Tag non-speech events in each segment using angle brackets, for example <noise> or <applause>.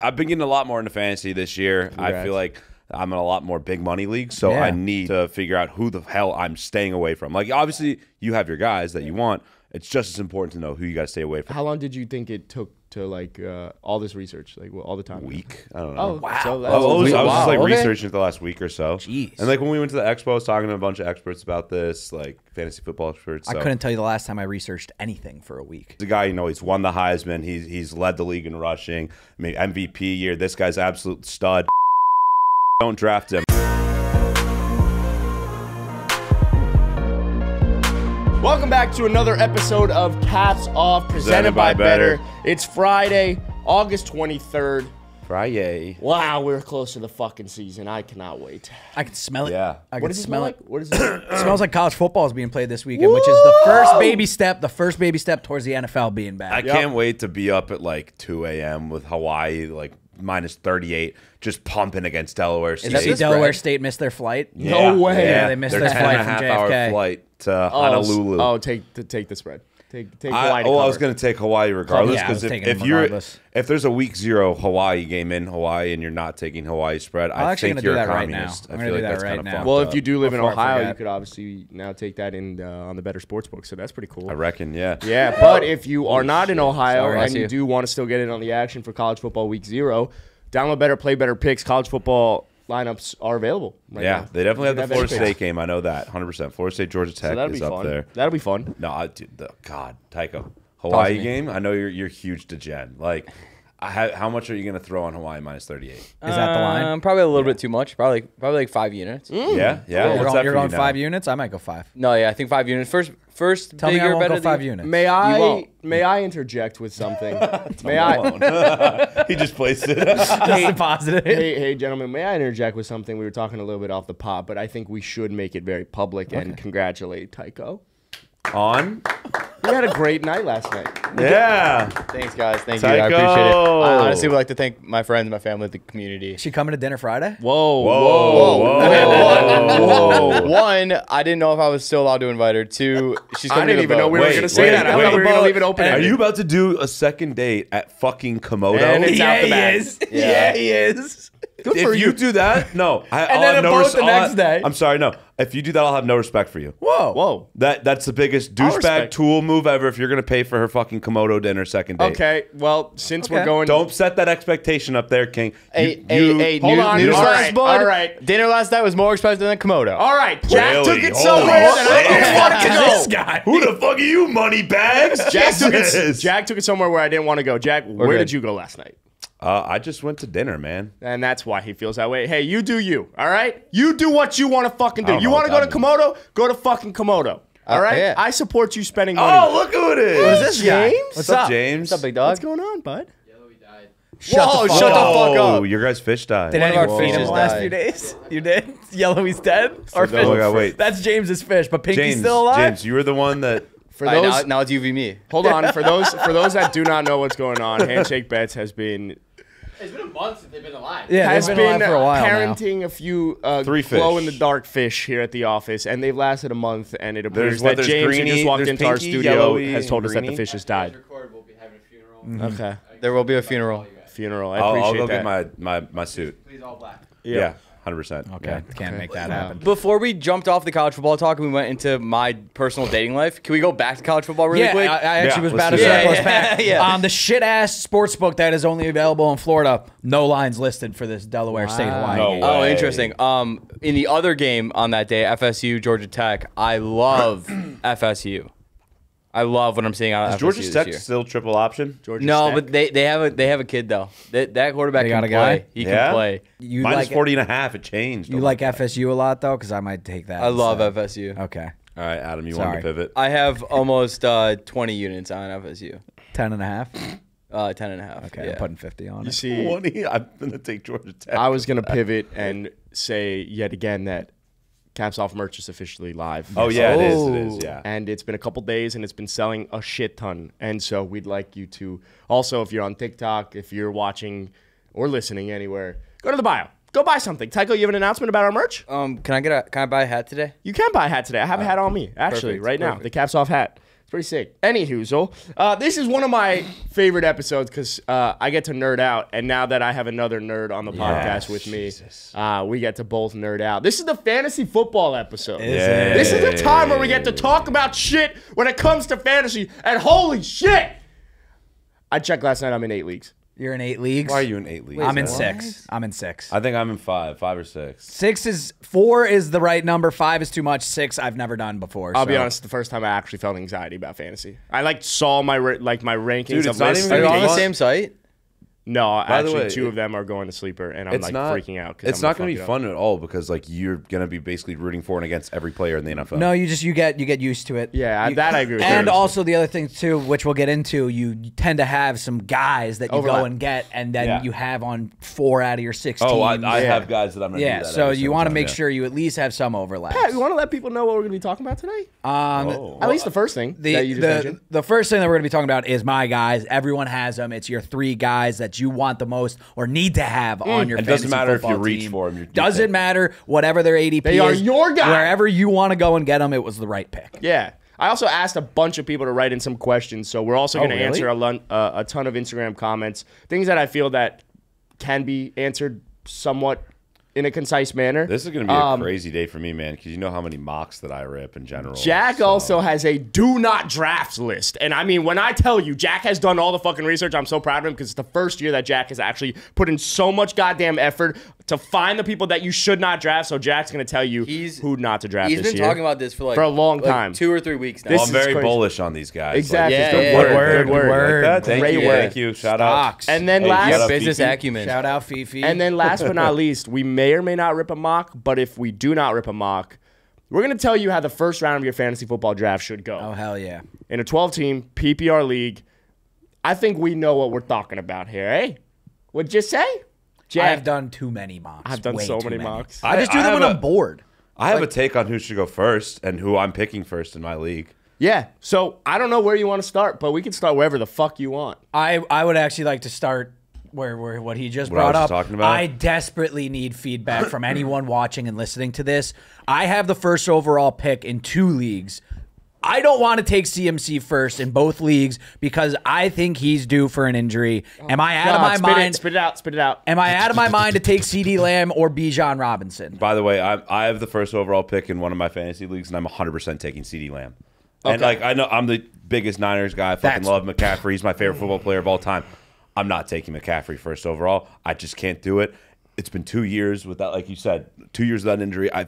I've been getting a lot more into fantasy this year. I feel like I'm in a lot more big money leagues, so Yeah. I need to figure out who the hell I'm staying away from. Like, obviously, you have your guys that you want. It's just as important to know who you got to stay away from. How long did you think it took to like uh, all this research, like well, all the time? Week? I don't know. Oh wow! So I that's was, I was Wow, just like okay. researching it the last week or so. Jeez. And like when we went to the expo, I was talking to a bunch of experts about this, like fantasy football experts. I couldn't tell you the last time I researched anything for a week. The guy, you know, he's won the Heisman. He's he's led the league in rushing. I mean, MVP year. This guy's absolute stud. Don't draft him. Welcome back to another episode of Caps Off, presented, Presented by, by Betr. Betr. It's Friday, August 23rd. Friday. Wow, we're close to the fucking season. I cannot wait. I can smell it. Yeah. I What can does it smell smell it. like? What is it? It smells like college football is being played this weekend, which is the first baby step, the first baby step towards the NFL being back. I can't wait to be up at like 2 a.m. with Hawaii, like minus 38, just pumping against Delaware State. Did you see Delaware spread? State missed their flight? No way. Yeah, they missed Their their flight from half JFK. hour flight to Oh, Honolulu. Oh, take to take the spread. Take take Hawaii. to oh, I cover. was going to take Hawaii regardless Yeah, because if, if you're regardless. if there's a week zero Hawaii game in Hawaii and you're not taking Hawaii spread, I'm I think gonna you're a that right now. communist. I'm I gonna feel do like that that's right kind of now. fucked Well, up. if you do live in Before I Ohio, you could obviously now take that in uh, on the Betr Sportsbook. So that's pretty cool. I reckon, yeah. Yeah, but if you are not in Ohio Sorry. and you you. do want to still get in on the action for college football week zero, download Betr, play Betr Picks. College football lineups are available. Right Yeah, now. they definitely have the Florida State picks. game. I know that 100%. Florida State, Georgia Tech that'll is be up fun. there. That'll be fun. No, I, dude, the, God, Tycho, Hawaii game. I know you're you're huge to Jen. Like, how, how much are you gonna throw on Hawaii minus 38? Is that the line? Um, probably a little bit too much. Probably probably like five units. Yeah, yeah. you're What's going, that you're for going you now? five units? I might go five. No, yeah, I think five units. First, first Tell me bigger I won't bet go of five year. units. May I won't. may I interject with something? <laughs> may I <laughs> he just placed it. <laughs> Just deposited it. Hey, hey, gentlemen, may I interject with something? We were talking a little bit off the pot, but I think we should make it very public and congratulate Tycho. On. He had a great night last night. Yeah. Thanks, guys. Thank you. I appreciate it. I honestly would like to thank my friends, my family, the community. Is she coming to dinner Friday? Whoa, Whoa, whoa, Whoa. One, I didn't know if I was still allowed to invite her. Two, she's coming I didn't to the even know boat. we were going to say wait, that. I wait. thought we were going to leave it open. Are you about to do a second date at fucking Komodo? And it's out the bag. Yeah. he is. Good if for you you. do that, no. <laughs> I, And I'll then have a no boat res- the I'll next have- day. I'm sorry, no. If you do that, I'll have no respect for you. Whoa. Whoa. That that's the biggest douchebag tool move ever. If you're gonna pay for her fucking Komodo dinner second date, Okay, well, since we're going, Don't set that expectation up there, King. Hey, You- hey, you- hey, Hold new- on. newsflash, All right, bud. all right. Dinner last night was more expensive than Komodo. All right, Jack Really? took it Holy somewhere that I didn't want to go. this guy? Who the fuck are you, money bags? <laughs> Jack took, it, Jack took it somewhere where I didn't want to go. Jack, where did you go last night? Uh, I just went to dinner, man. And that's why he feels that way. Hey, you do you, all right? You do what you want to fucking do. You want to go to Komodo? Go to fucking Komodo. All right, Uh, yeah. I support you spending money. Oh, look who it is. Who's this? James? What's What's up, up? James? What's up, big dog? What's going on, bud? Yellowy died. Shut Whoa, the fuck shut the up. fuck Oh, up. your guys' fish died. Did One of anyone our feed him fishes the last died. few days? You did? <laughs> Yellowie's dead? Or those- Oh my god, wait. That's James's fish, but Pinky's James, still alive? James, you were the one that. For All right, those, now, now it's UV me. hold on. For <laughs> those, for those that do not know what's going on, <laughs> Handshake Bets has been It's been a month since they've been alive. Yeah, it has been, been, alive for a while now. parenting a few uh, Three fish. glow in the dark fish here at the office, and they've lasted a month. And it appears There's what, that there's James, who greeny- just walked there's into our studio, yellowy, has told us that the fish has died. record, we'll be having a funeral. Okay, There will be a funeral. funeral. I I'll, appreciate I'll go that. get my, my, my suit. Please all black. Yeah, hundred percent. Okay, can't make that happen. Before we jumped off the college football talk and we went into my personal dating life, can we go back to college football really yeah, quick? I, I actually Yeah, was let's about to do that. circle us Yeah, back. <laughs> yeah. Um, the shit ass sports book that is only available in Florida. No lines listed for this Delaware State Hawaii No game. Oh, interesting. Um, in the other game on that day, FSU Georgia Tech, I love <clears throat> FSU. I love what I'm seeing out of Is FSU Georgia this Tech year. still triple option? Georgia No, Tech. but they, they have a they have a kid though. That that quarterback They can got a play. guy? He Yeah? can play. You Minus like 40 and a half. It changed. you like FSU a lot though, because I might take that. I love. FSU. Okay, All right, Adam, you want to pivot? I have almost uh, 20 units on FSU. ten and a half. Uh, 10 and a half. Okay, yeah. I'm putting fifty on you it. see, 20. I'm gonna take Georgia Tech. I was gonna <laughs> pivot and say yet again that Caps Off merch is officially live. Oh yeah, it is. It Oh. Yeah. and it's been a couple days and it's been selling a shit ton. And so we'd like you to also, if you're on TikTok, if you're watching or listening anywhere, go to the bio. Go buy something. Tycho, you have an announcement about our merch? Um, can I get a can I buy a hat today? You can buy a hat today. I have a hat on me, actually, perfect, right now. perfect. The caps off hat. It's pretty sick. Anywho, uh, this is one of my favorite episodes because uh, I get to nerd out, and now that I have another nerd on the podcast with me, uh, we get to both nerd out. This is the fantasy football episode. Yeah. This is the time where we get to talk about shit when it comes to fantasy, and holy shit! I checked last night. I'm in eight leagues. You're in eight leagues. Why are you in eight leagues? I'm in What? six. I'm in six. I think I'm in five, five or six. Six is four is the right number. Five is too much. Six I've never done before. I'll be honest. The first time I actually felt anxiety about fantasy, I like saw my like my rankings Dude, of it's not lists. even Are you on the same site? No, By actually, way, two it- of them are going to sleeper, and I'm It's like not freaking out. 'cause It's I'm not gonna be fuck it up. fun at all because like you're going to be basically rooting for and against every player in the NFL. No, you just you get you get used to it. Yeah, You- that I agree with. And also the other thing too, which we'll get into, you tend to have some guys that you Overlap. go and get, and then Yeah. you have on four out of your six Oh, I, teams. I Yeah. have guys that I'm going to yeah, do that so you want to make yeah. sure you at least have some overlap. Yeah, you want to let people know what we're going to be talking about today? Um, Oh. At least the first thing the that you just the, mentioned. the first thing that we're going to be talking about is my guys. Everyone has them. It's your three guys that you want the most or need to have on your. It doesn't matter if you reach team. for 'em, you're- Doesn't take- matter. Whatever their ADP They are is, your guy. Wherever you want to go and get them, it was the right pick. Yeah. I also asked a bunch of people to write in some questions, so we're also going to really? answer a, lun- uh, a ton of Instagram comments, things that I feel that can be answered somewhat in a concise manner. This is going to be a Um, crazy day for me, man, because you know how many mocks that I rip in general. Jack so- also has a do not drafts list. And I mean, when I tell you Jack has done all the fucking research, I'm so proud of him because it's the first year that Jack has actually put in so much goddamn effort to find the people that you should not draft. So Jack's going to tell you He's- who not to draft He's this been year. talking about this for like For a long like time. two or three weeks now. This Well, I'm very crazy. bullish on these guys. Exactly. Yeah, Good yeah, word. yeah. Good Good word. word. Like? Thank Great you. word. Thank you. Shout out. And then Hey, last business Fifi. acumen. Shout out Fifi. And then last but not <laughs> least, we may or may not rip a mock, but if we do not rip a mock, we're going to tell you how the first round of your fantasy football draft should go. oh hell yeah. In a 12 team PPR league, I think we know what we're talking about here, eh? What'd you say? Jack, I've done too many mocks. I've done Way so too many mocks. I just do I them when have I'm bored. I have a take on who should go first and who I'm picking first in my league. Yeah. So I don't know where you want to start, but we can start wherever the fuck you want. I I would actually like to start where where what he just What I brought was up. just talking about? I desperately need feedback from anyone watching and listening to this. I have the first overall pick in two leagues. I don't want to take CMC first in both leagues because I think he's due for an injury. Oh Am I out of my spit mind? It, spit it out. Spit it out. Am I out of my mind to take CeeDee Lamb or Bijan Robinson? By the way, I, I have the first overall pick in one of my fantasy leagues, and I'm 100% taking CeeDee Lamb. And like I know I'm the biggest Niners guy. I fucking That's- love McCaffrey. He's my favorite football player of all time. I'm not taking McCaffrey first overall. I just can't do it. It's been two years without, like you said, two years without injury. I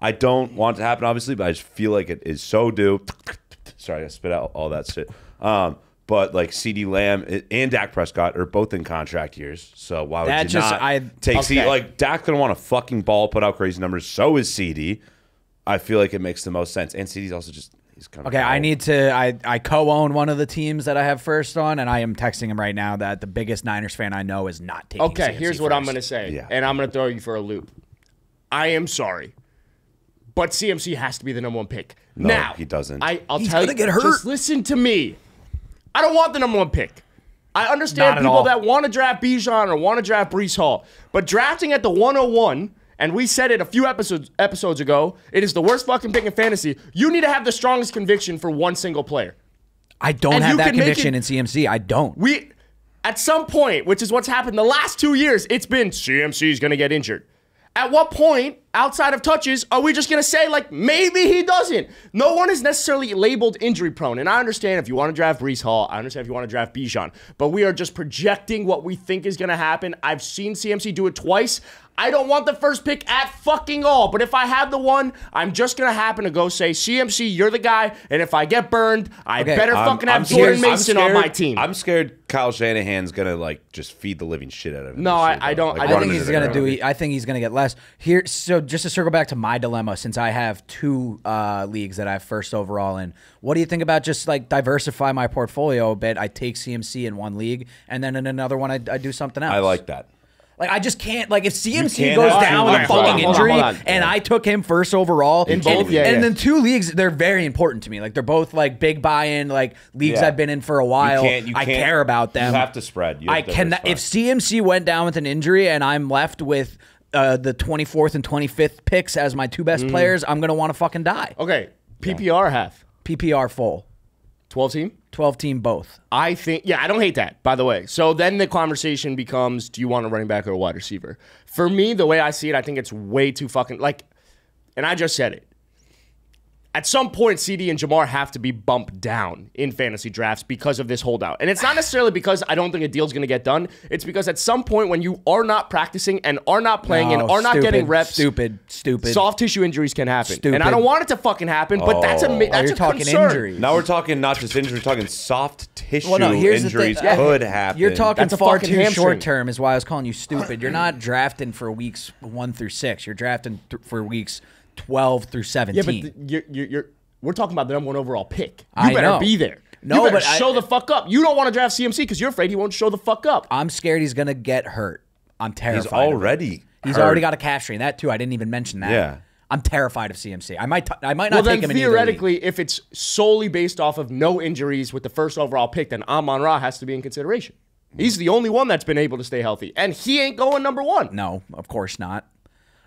I don't want it to happen, obviously, but I just feel like it is so due. Sorry, I spit out all that shit. Um, but like CeeDee Lamb and Dak Prescott are both in contract years, so why would That you just- not I- take CeeDee? Like Dak's gonna want a fucking ball, put out crazy numbers. So is CeeDee. I feel like it makes the most sense, and CeeDee's also just he's kind of Okay, I need to. I, I co-own one of the teams that I have first on, and I am texting him right now that the biggest Niners fan I know is not taking. Okay, CMC here's what I'm going to say, Yeah. and I'm going to throw you for a loop. I am sorry, but CMC has to be the number one pick. No, now he doesn't. I, I'll He's tell gonna you. get hurt. Just listen to me. I don't want the number one pick. I understand at people all. that want to draft Bijan or want to draft Breece Hall, but drafting at the 101, and we said it a few episodes episodes ago, it is the worst fucking pick in fantasy. You need to have the strongest conviction for one single player. I don't And have that conviction it- in CMC. I don't. We, at some point, which is what's happened the last two years, it's been CMC is going to get injured. At what point, outside of touches, are we just going to say, like, maybe he doesn't? No one is necessarily labeled injury prone. And I understand if you want to draft Breece Hall, I understand if you want to draft Bijan, but we are just projecting what we think is going to happen. I've seen CMC do it twice. I don't want the first pick at fucking all, but if I have the one, I'm just going to happen to go say, CMC, you're the guy. And if I get burned, I Okay, better I'm- fucking I'm have Jordan scared- I'm Mason on my team. I'm scared Kyle Shanahan's gonna like just feed the living shit out of him. No, I- I don't- Like, I I think he's gonna do. I think he's gonna get less here. So just to circle back to my dilemma, since I have two uh, leagues that I have first overall in, what do you think about just like diversify my portfolio a bit? I take CMC in one league, and then in another one I, I do something else. I like that. Like I just can't. Like if CMC goes down with a fucking on, hold on, injury, hold on. and I took him first overall In both? and, Yeah, and yeah. then two leagues, they're very important to me. Like they're both like big buy-in, like leagues Yeah. I've been in for a while. can't- you I can't- care about them. you have to spread. You have I cannot. If. CMC went down with an injury and I'm left with uh, the 24th and 25th picks as my two best players, I'm gonna want to fucking die. Okay, PPR half. PPR full, 12 team? 12 team both. I think, yeah, I don't hate that, by the way. So then the conversation becomes do you want a running back or a wide receiver? For me, the way I see it, I think it's way too fucking, like, and I just said it. At some point, CeeDee and Ja'Marr have to be bumped down in fantasy drafts because of this holdout. And it's not necessarily because I don't think a deal's going to get done. It's because at some point, when you are not practicing and are not playing and oh, are not stupid, getting reps, Stupid, stupid. soft tissue injuries can happen. And I don't want it to fucking happen, but that's a oh. ma- Oh. that's Oh, you're a talking concern. injuries. Now we're talking not just injury, we're talking soft tissue Well, no, here's the thing. injuries Yeah. could happen. You're talking That's far fucking too hamstring. short term, is why I was calling you stupid. You're not drafting for weeks one through six. You're drafting th- for weeks 12 through 17. Yeah, but the, you're, you're, you're, we're talking about the number one overall pick. You I better know. be there. No, you better but I- show the fuck up. You don't want to draft CMC because you're afraid he won't show the fuck up. I'm scared he's going to get hurt. I'm terrified. He's of it. already. He's hurt. already got a calf strain. That too. I didn't even mention that. Yeah. I'm terrified of CMC. I might. T- I might well, not then take him in either league. theoretically, if it's solely based off of no injuries with the first overall pick, then Amon Ra has to be in consideration. He's the only one that's been able to stay healthy, and he ain't going number one. No, of course not.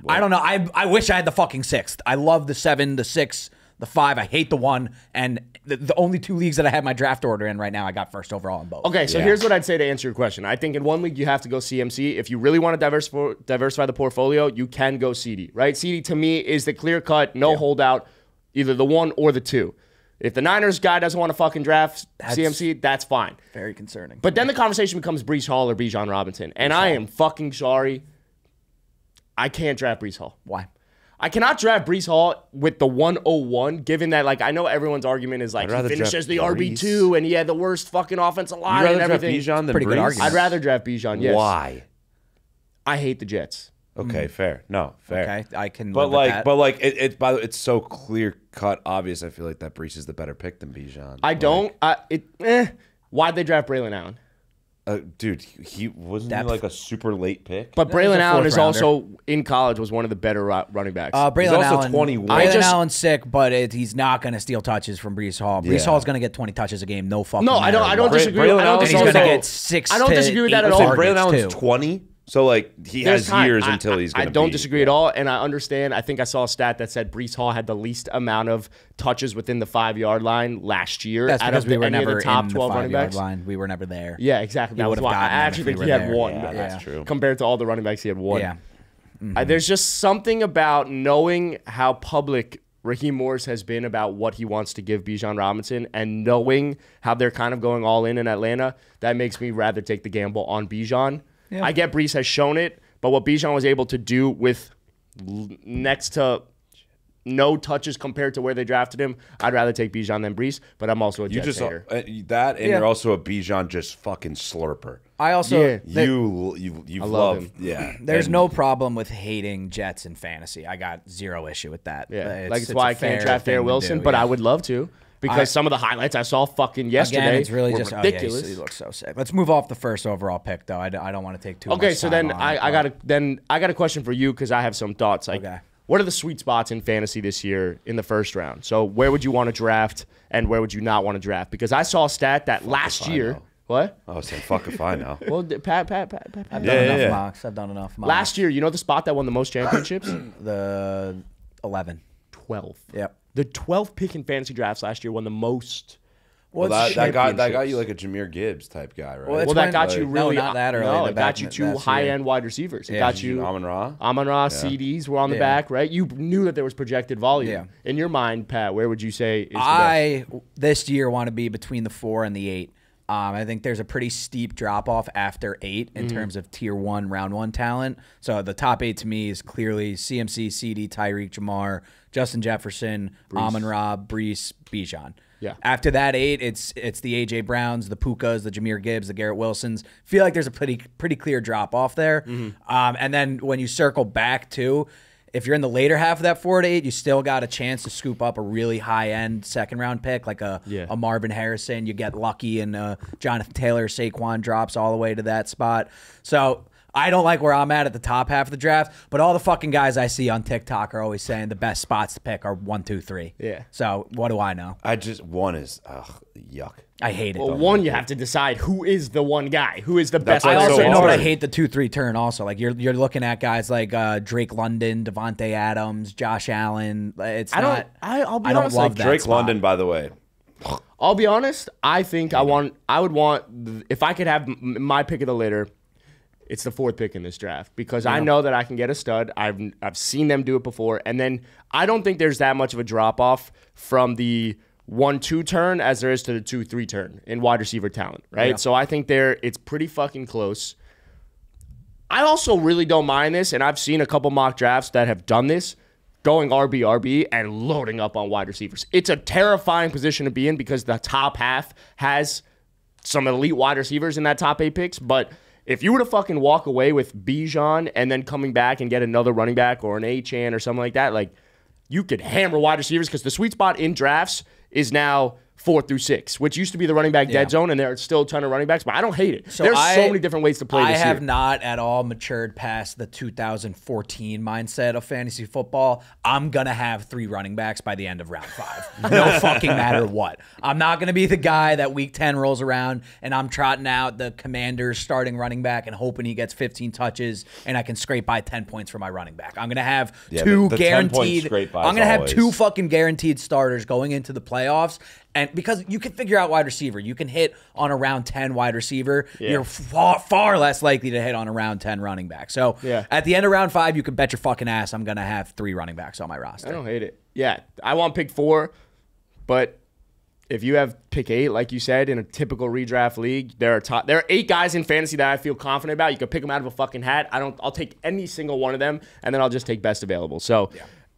I don't know. I I wish I had the fucking sixth. I love the seven, the six, the five. I hate the one. And the, the only two leagues that I have my draft order in right now, I got first overall in both. Okay, so Yeah. here's what I'd say to answer your question. I think in one league you have to go CMC. If you really want to diversify, diversify the portfolio, you can go CeeDee, right? CeeDee to me is the clear cut, no holdout, either the one or the two. If the Niners guy doesn't want to fucking draft CMC, that's fine. Very concerning. But then the conversation becomes Breece Hall or Bijan Robinson. And I am fucking sorry. I can't draft Breece Hall. why? I cannot draft Breece Hall with the 101, given that, like, I know everyone's argument is like I'd he rather finished as the RB2 and he had the worst fucking offensive line You'd and rather draft everything. Bijan than Pretty good Breece? argument. I'd rather draft Bijan, yes. Why? I hate the Jets. Okay, fair. No, fair. Okay, I can. But live with like, that. but like, it, it by the way, it's so clear cut, obvious. I feel like that Breece is the better pick than Bijan. I don't. I, it. Eh. Why'd they draft Braelon Allen? Uh, dude, he, he wasn't he Depth. like a super late pick. But Braelon Allen is fourth also in college was one of the better ru- running backs. Uh, Braelon also Allen, 21. Braelon I just- Allen's sick, but it, he's not going to steal touches from Breece Hall. Breece Yeah. Hall's going to get 20 touches a game, no fucking no, I don't. matter I don't what. Bra- disagree. Braelon I don't And he's disagree. going to get six. I don't to disagree with that eight at all. So targets, Braylon Allen's too. twenty, so like he There's has time. years I- until he's I, gonna. I don't be- disagree at all, and I understand. I think I saw a stat that said Breece Hall had the least amount of touches within the five yard line last year. That's out because of we were any never the top in the twelve five running yard backs. line. We were never there. Yeah, exactly. That was would've why I gotten them if actually think were he had there. one. Yeah, that's true. Compared to all the running backs, he had one. Yeah. Uh, there's just something about knowing how public Raheem Morris has been about what he wants to give Bijan Robinson and knowing how they're kind of going all in in Atlanta, that makes me rather take the gamble on Bijan. Yeah. I get Breece has shown it, but what Bijan was able to do with next to no touches compared to where they drafted him, I'd rather take Bijan than Breece, but I'm also a You Jets just hater. uh, that, and Yeah. you're also a Bijan just fucking slurper. I also Yeah. there- you you you love love, him. yeah. <clears throat> there's And no problem with hating Jets in fantasy. I got zero issue with that. Yeah, Uh, like it's, a why I can't draft thing Wilson, do, but yeah. I would love to because I- some of the highlights I saw fucking yesterday Again, it's really were just ridiculous. Oh, yeah, he looks so sick. Let's move off the first overall pick, though. I, d- I don't want to take too much Okay, so time then on I, it, I got a then I got a question for you because I have some thoughts. Like, Okay. what are the sweet spots in fantasy this year in the first round? So where would you want to draft and where would you not want to draft? Because I saw a stat that last year. What? I was saying, fuck if I know. <laughs> Well, d- Pat, Pat, Pat, Pat, Pat. I've Yeah, done yeah, enough yeah. mocks. I've done enough mocks. Last year, you know the spot that won the most championships? <clears throat> the eleven. Twelve. Yep. The 12th pick in fantasy drafts last year won the most. Well, What's that, that got that got you like a Jahmyr Gibbs type guy, right? Well, it's Well, that when- got you really no, not that early. No, it got you two high year. end wide receivers. It Yeah. got you Amon Ra. Amon Ra, CDs were on the Yeah. back, right? You knew that there was projected volume. Yeah. In your mind, Pat, where would you say is the best? I this year want to be between the four and the eight. Um, I think there's a pretty steep drop off after eight in Mm-hmm. terms of tier one, round one talent. So the top eight to me is clearly CMC, CeeDee, Tyreek, Ja'Marr, Justin Jefferson, Amon Ra, Breece, Bijan. Yeah. After that eight, it's it's the AJ Browns, the Pukas, the Jahmyr Gibbs, the Garrett Wilsons. Feel like there's a pretty pretty clear drop off there. Mm-hmm. Um, and then when you circle back to, if you're in the later half of that four to eight, you still got a chance to scoop up a really high end second round pick like a Yeah. a Marvin Harrison. You get lucky and uh, Jonathan Taylor, Saquon drops all the way to that spot. So I don't like where I'm at at the top half of the draft, but all the fucking guys I see on TikTok are always saying the best spots to pick are one, two, three. Yeah. So what do I know? I just one is ugh, yuck. I hate it. Well, one, you have to decide who is the one guy, who is the best. why I also so you know what I hate the two three turn. Also, like you're you're looking at guys like uh, Drake London, Davante Adams, Josh Allen. It's I don't. I, I'll be I don't honest. love like, that Drake spot. London, by the way. I'll be honest. I think I want. I would want if I could have my pick of the litter. It's the fourth pick in this draft because I know that I can get a stud. I've I've seen them do it before, and then I don't think there's that much of a drop off from the one two turn as there is to the two three turn in wide receiver talent, right? Yeah. So I think there it's pretty fucking close. I also really don't mind this, and I've seen a couple mock drafts that have done this, going RB RB and loading up on wide receivers. It's a terrifying position to be in because the top half has some elite wide receivers in that top eight picks. But if you were to fucking walk away with Bijan and then coming back and get another running back or an Achane or something like that, like you could hammer wide receivers because the sweet spot in drafts is now four through six, which used to be the running back dead zone, and there are still a ton of running backs. But I don't hate it. There's I- so many different ways to play I this have year. not at all matured past the 2014 mindset of fantasy football. I'm gonna have three running backs by the end of round five. No <laughs> fucking matter what. I'm not gonna be the guy that week 10 rolls around and I'm trotting out the commander's starting running back and hoping he gets 15 touches and I can scrape by 10 points for my running back. I'm gonna have Yeah, two the- the guaranteed. I'm gonna have two fucking guaranteed starters going into the playoffs. And because you can figure out wide receiver, you can hit on a round 10 wide receiver. You're far, far less likely to hit on a round 10 running back. So Yeah. at the end of round five, you can bet your fucking ass I'm going to have three running backs on my roster. I don't hate it. Yeah, I want pick four, but if you have pick eight, like you said, in a typical redraft league, there are top, there are eight guys in fantasy that I feel confident about. You can pick them out of a fucking hat. I don't. I'll take any single one of them, and then I'll just take best available. So.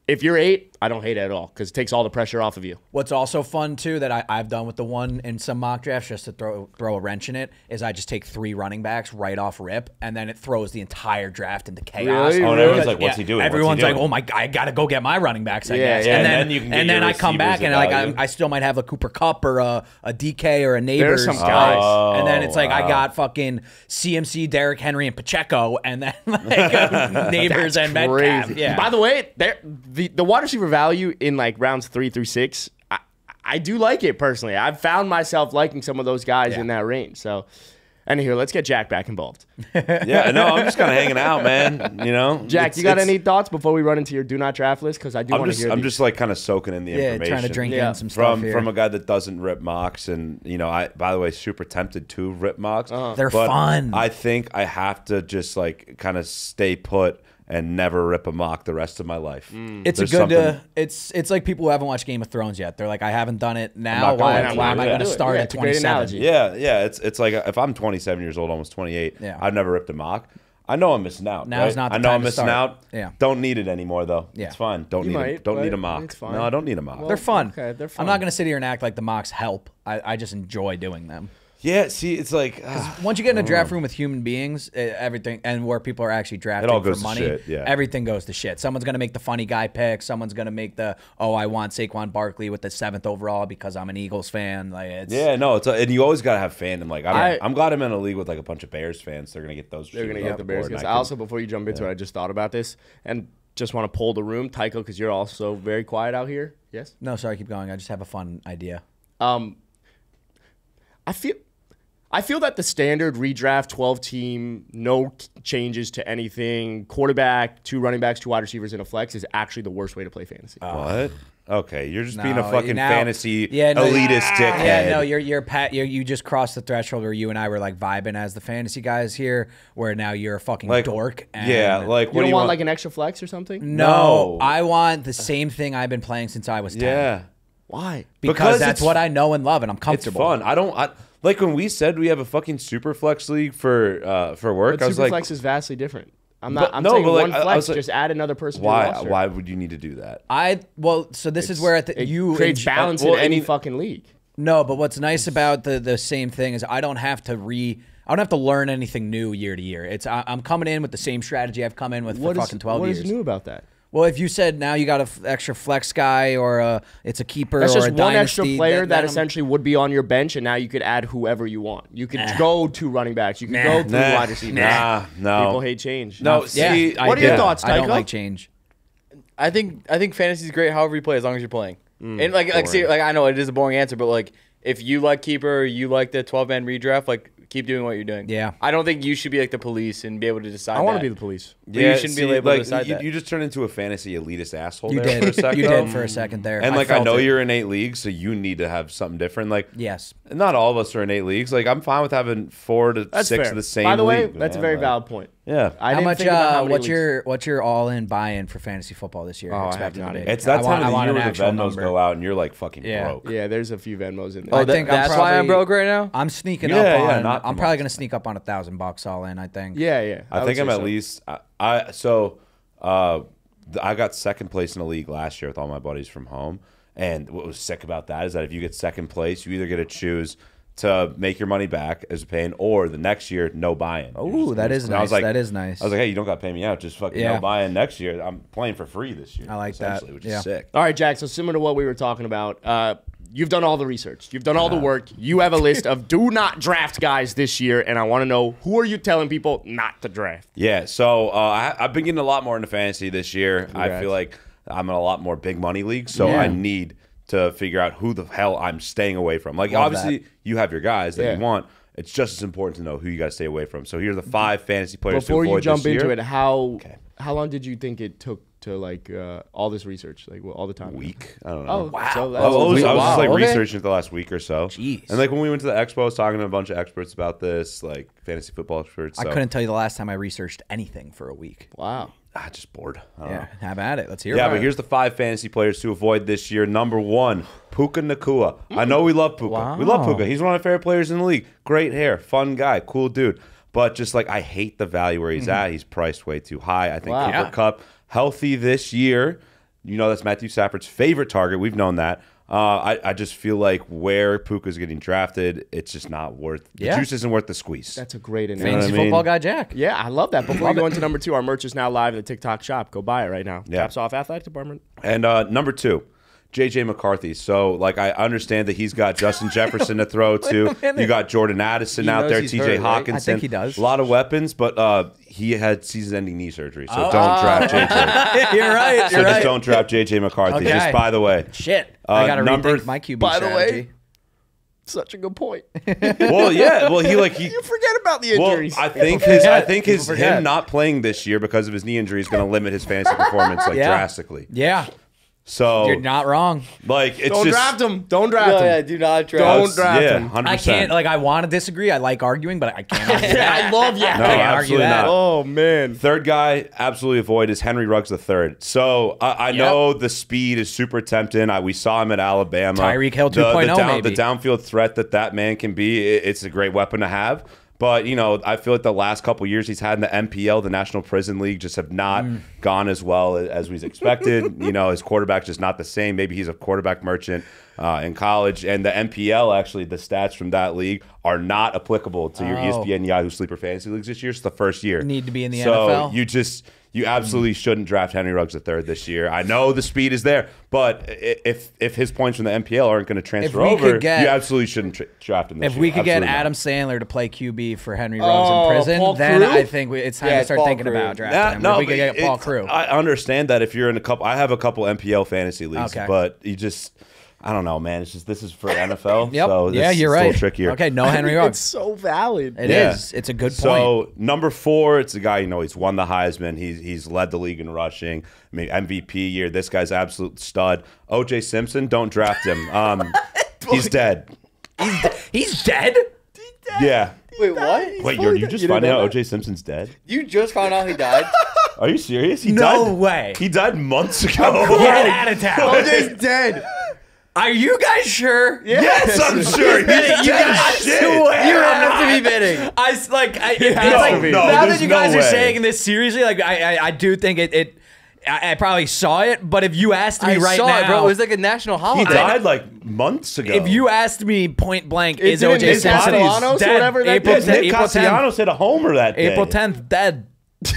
If you're eight, I don't hate it at all because it takes all the pressure off of you. What's also fun too that I, I've done with the one in some mock drafts just to throw throw a wrench in it is I just take three running backs right off rip and then it throws the entire draft into chaos. Really? Oh, and everyone's like, "What's he doing? What's he Everyone's like, "Oh my god, I got to go get my running backs." I Yeah, guess. yeah, and and then then you can get and then I come back and like value. I, I still might have a Cooper Kupp or a, a DK or a Nabers. some guy. guys. and then it's like I oh, got fucking CMC, Derrick Henry, and Pacheco, and then <laughs> like <laughs> Nabers and Metcalf. Crazy. Yeah. By the way, there the the wide receiver value in like rounds three through six, I, I do like it personally. I've found myself liking some of those guys in that range. So, anywho, let's get Jack back involved. <laughs> Yeah, no, I'm just kind of hanging out, man. You know, Jack, It's- you got any thoughts before we run into your do not draft list? Because I do I'm want to just, hear. I'm these. just like kind of soaking in the yeah, information. trying to drink Yeah. in some stuff from here. from a guy that doesn't rip mocks, and you know, I by the way, super tempted to rip mocks. Uh-huh. They're but fun. I think I have to just like kind of stay put and never rip a mock the rest of my life. It's There's a good. Uh, it's it's like people who haven't watched Game of Thrones yet. They're like, I haven't done it now. not Why, why am I going to Do it. start Yeah, at it's 27? Yeah, yeah. It's it's like if I'm 27 years old, almost 28. Yeah. I've never ripped a mock. I know I'm missing out. Now right? not the I know time I'm missing out. Yeah. Don't need it anymore though. Yeah. It's fine. Don't You need a, don't need a mock. it's fine. No, I don't need a mock. They're fun. Okay, they're fun. I'm not going to sit here and act like the mocks help. I, I just enjoy doing them. Yeah. See, it's like ah, Once you get in a draft room with human beings, everything, and where people are actually drafting all for goes to money, shit, yeah. everything goes to shit. Someone's going to make the funny guy pick. Someone's going to make the, oh, I want Saquon Barkley with the seventh overall because I'm an Eagles fan. Like it's, Yeah, no, it's a, and you always gotta have fandom. Like I'm, I- I'm glad I'm in a league with like a bunch of Bears fans. They're gonna get those. They're gonna get the Bears. and. I I can- also, before you jump into it, I just thought about this and just want to pull the room, Tycho, because you're also very quiet out here. Yes. No, sorry, keep going. I just have a fun idea. Um, I feel, I feel that the standard redraft twelve team, no changes to anything, quarterback, two running backs, two wide receivers, and a flex is actually the worst way to play fantasy. Ah. what? Okay, you're just being a fucking now- fantasy Yeah, no, elitist ah. dickhead. Yeah, no, you're you're pat. You're, you just crossed the threshold where you and I were like vibing as the fantasy guys here, where now you're a fucking like dork. And yeah, like you don't do you want, want? like an extra flex or something? no, No. I want the same thing I've been playing since I was ten. yeah, Why? because, Because that's what I know and love, and I'm comfortable. it's comfortable. fun. I don't I, like when we said we have a fucking super flex league for uh for work. But I was super like, flex is vastly different. I'm not. But- I'm no, saying but, like, one I- I flex. like, just add another person. to your why? roster. Why would you need to do that? I well, so this is where at the, It you creates enj- balance well, in I any mean- fucking league. No, but what's nice about the the same thing is I don't have to re. I don't have to learn anything new year to year. It's I, I'm coming in with the same strategy I've come in with for What is fucking twelve what years. is new about that? Well, if you said now you got an extra flex guy or a, it's a keeper That's or just a one dynasty, extra player then- that then I'm- essentially would be on your bench, and now you could add whoever you want. You could go two running backs. You could go three Nah, wide receivers. nah, no. People hate change. No, Yeah, see, I what are your do. thoughts, I don't like change. I think I think fantasy's great however you play as long as you're playing. Mm, and like like see, like I know it is a boring answer, but like if you like keeper, you like the 12 man redraft, like keep doing what you're doing. Yeah. I don't think you should be like the police and be able to decide. I want to be the police. But you shouldn't be able to like, decide you, that. you just turned into a fantasy elitist asshole You there for a did. second. You did for a second there. And like I, felt know it. you're in eight leagues, so you need to have something different. Like Yes. Not all of us are in eight leagues. Like I'm fine with having four to That's six fair. of the same. By the way, league, that's a very Like, valid point. Yeah, I how didn't much? think about how Uh, many what's leagues- your what's your all in buy in for fantasy football this year? Oh, I have not to be? even- it's that I time want- of the year where the Venmos number. go out and you're like fucking Yeah. broke. Yeah, there's a few Venmos in there. Oh, I that- think I'm that's why I'm broke right now. I'm sneaking Yeah, up yeah, on. not I'm probably gonna sneak up on a thousand bucks all in. I think. yeah, yeah. I, would think I'm at least I, I so uh I got second place in the league last year with all my buddies from home. And what was sick about that is that if you get second place, you either get to choose to make your money back as a paying, or the next year no buy-in. You're Ooh, just- that is and I was nice. like- That is nice. I was like, hey, you don't got to pay me out. Just fucking Yeah. no buy-in next year. I'm playing for free this year. I like that. essentially, Which Yeah. is sick. All right, Jack. So similar to what we were talking about, uh, you've done all the research. You've done all the work. You have a list of do not draft guys this year, and I want to know who are you telling people not to draft? Yeah, so uh, I, I've been getting a lot more into fantasy this year. I feel like I'm in a lot more big money leagues, so Yeah. I need to figure out who the hell I'm staying away from. Like, Love obviously, you have your guys that Yeah. you want. It's just as important to know who you got to stay away from. So here are the five fantasy players Before to you jump this into year. it, how how long did you think it took to like uh, all this research, like well, all the time? week. I don't know. Oh, know. wow. So I that's was, I was Wow, just like okay. researching it the last week or so. Jeez. And like when we went to the expo, I was talking to a bunch of experts about this, like fantasy football experts. I couldn't tell you the last time I researched anything for a week. wow. Ah, just bored. I don't Yeah, know. have at it. Let's hear. It. Yeah, about but it. here's the five fantasy players to avoid this year. Number one, Puka Nacua. I know we love Puka. We love Puka. He's one of the favorite players in the league. Great hair, fun guy, cool dude. But just like I hate the value where he's at. He's priced way too high. I think Wow. Cooper Yeah. Kupp healthy this year. You know that's Matthew Stafford's favorite target. We've known that. Uh, I, I just feel like where Puka's getting drafted, it's just not worth. The Yeah. juice isn't worth the squeeze. That's a great know analogy. what fantasy I mean? football guy Jack. Yeah, I love that. <laughs> Before we go into number two, our merch is now live in the TikTok shop. Go buy it right now. Yeah. Caps off athletic department. And uh, number two, JJ McCarthy. So, like, I understand that he's got Justin Jefferson to throw <laughs> to. You got Jordan Addison He out knows there, he's TJ hurt, right? Hockenson. I think he does. A lot of weapons, but uh, he had season-ending knee surgery, Oh. so don't draft JJ. <laughs> you're right. so just don't draft JJ McCarthy. Okay. Just by the way. Shit. Uh, I gotta number- rethink my QB By the way- strategy. Such a good point. <laughs> Well, yeah. Well, he like he. you forget about the Well, injuries. I think his I think his People forget. him not playing this year because of his knee injury is going to limit his fantasy performance like Yeah. drastically. yeah, So you're not wrong. like it's Don't just draft him. Don't draft No, him. yeah, do not draft. Him. Don't draft yeah, him. hundred I can't like I want to disagree. I like arguing, but I can't. Argue <laughs> Yeah, that. I love yeah. No, I can't argue absolutely that. not. Oh man. Third guy, absolutely avoid is Henry Ruggs the third. So I I know the speed is super tempting. I, we saw him at Alabama. Tyreek Hill The- 2.0 the, down, maybe. the downfield threat that that man can be. i- It's a great weapon to have. But you know, I feel like the last couple years he's had in the MPL, the National Prison League, just have not Mm. gone as well as we expected. <laughs> you know, his quarterback's just not the same. Maybe he's a quarterback merchant uh, in college, and the MPL actually, the stats from that league are not applicable to your Oh. ESPN Yahoo Sleeper Fantasy leagues this year. It's the first year. Need to be in the so NFL? you just you absolutely shouldn't draft Henry Ruggs III third this year. I know the speed is there, but if if his points from the MPL aren't going to transfer over, get- you absolutely shouldn't tra- draft him. This If we year. could get Absolutely not. Adam Sandler to play QB for Henry Ruggs Oh, in prison, Paul then Crewe? I think we, it's time Yeah, to start Paul thinking Crewe. about drafting Yeah, him. no, if we could get Paul Crewe. I understand that if you're in a couple, I have a couple MPL fantasy leagues, Okay. but you just. I don't know, man. It's just this is for NFL, <laughs> Yep. so this yeah, you're a right. little trickier. Okay, no Henry It's so valid. It Yeah. is. It's a good point. So number four, it's a guy you know he's won the Heisman. He's he's led the league in rushing. I mean MVP year. This guy's absolute stud. OJ Simpson, don't draft him. <laughs> Um, he's dead. He's dead. Yeah. Wait, what? Wait, you're, you just You didn't finding out OJ Simpson's dead? You just found out he died? Are you serious? He No died, way. He died months ago. Get out of town. OJ's dead. Are you guys sure? Yes, I'm <laughs> sure. He's You as guys shit. swear. You have <laughs> to be bidding. I s- like. I, it's has like to be. No, now that there's you guys no are way. saying this seriously, like I, I, I do think it. it I, I probably saw it, but if you asked me I right saw now, it, bro. It was like a national holiday. He died like months ago. if you asked me point blank, It's is in OJ Nick Simpson Castellanos or dead? whatever that April, Yeah, Nick April 10th. Castellanos hit a homer that day. April 10th, dead. <laughs>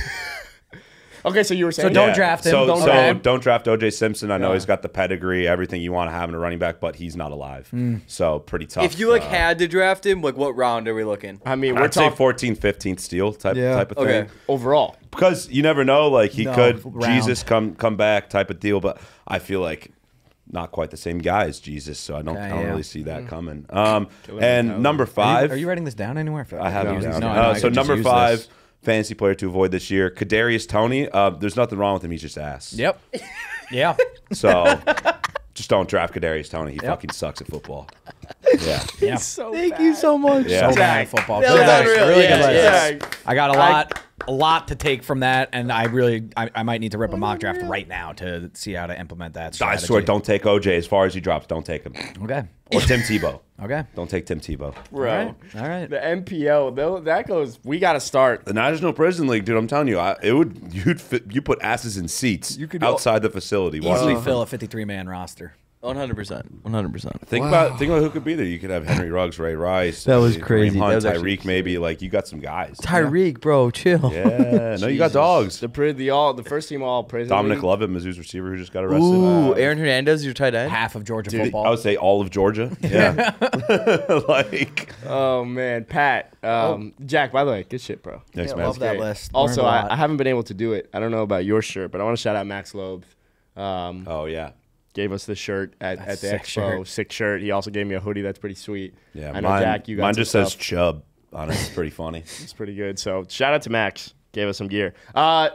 Okay, so you were saying So don't draft him. So, Don't so draft. don't draft OJ Simpson. I know Yeah. he's got the pedigree, everything you want to have in a running back, but he's not alive. So pretty tough. If you like Uh, had to draft him, like what round are we looking? I mean, we're I'd say talking 14, 15th steal type Yeah. type of Okay. thing. overall. Because you never know, like he No, could round. Jesus come come back type of deal, but I feel like not quite the same guy as Jesus, so I don't Okay, I don't yeah. really see that coming. Um, and mentality. number Are five, you, are you writing this down anywhere? I have No, you he's down. not. No, I Uh, so number five, this. Fantasy player to avoid this year, Kadarius Toney. Uh, there's nothing wrong with him. He's just ass. Yep. yeah. <laughs> So just don't draft Kadarius Toney. He fucking sucks at football. <laughs> Yeah. Yeah. So Thank you so much. Yeah. So bad at football. That was list. Really Yeah, good yeah. I got a I- lot, a lot to take from that, and I really, I, I might need to rip a mock draft right now to see how to implement that. I swear, don't take OJ as far as he drops. Don't take him. Okay. Or Tim Tebow. Okay. Don't take Tim Tebow. bro. All right. All right. The MPO, though, that goes. We got to start. The National Prison League, dude. I'm telling you, I, it would <laughs> you'd fit, you put asses in seats You could outside the facility. Easily watching. fill a 53 man roster. One hundred percent. One hundred percent. Think about think about who could be there. You could have Henry Ruggs, Ray Rice. That was Kareem crazy. Hunt, That was actually Tyreek, maybe. Like you got some guys. Tyreek, bro, chill. Yeah, no, you got <laughs> dogs. The pri- the all the first team all prison. Dominic league. Lovett, Mizzou's receiver, who just got arrested. Ooh, Uh, Aaron Hernandez, your tight end. Half of Georgia dude, football. I would say all of Georgia. <laughs> Yeah, <laughs> like Oh man, Pat. Um, Jack. By the way, good shit, bro. thanks, Yeah, man. love that Great. list. Also, Learned a I, lot. I haven't been able to do it. I don't know about your shirt, but I want to shout out Max Loeb. Um, Oh yeah, gave us the shirt at, at the sick expo, shirt. sick shirt. He also gave me a hoodie that's pretty sweet. yeah. I know mine, Jack. You got mine some just says stuff. Chubb on it. It's pretty funny. <laughs> It's pretty good. So shout out to Max. Gave us some gear. Uh,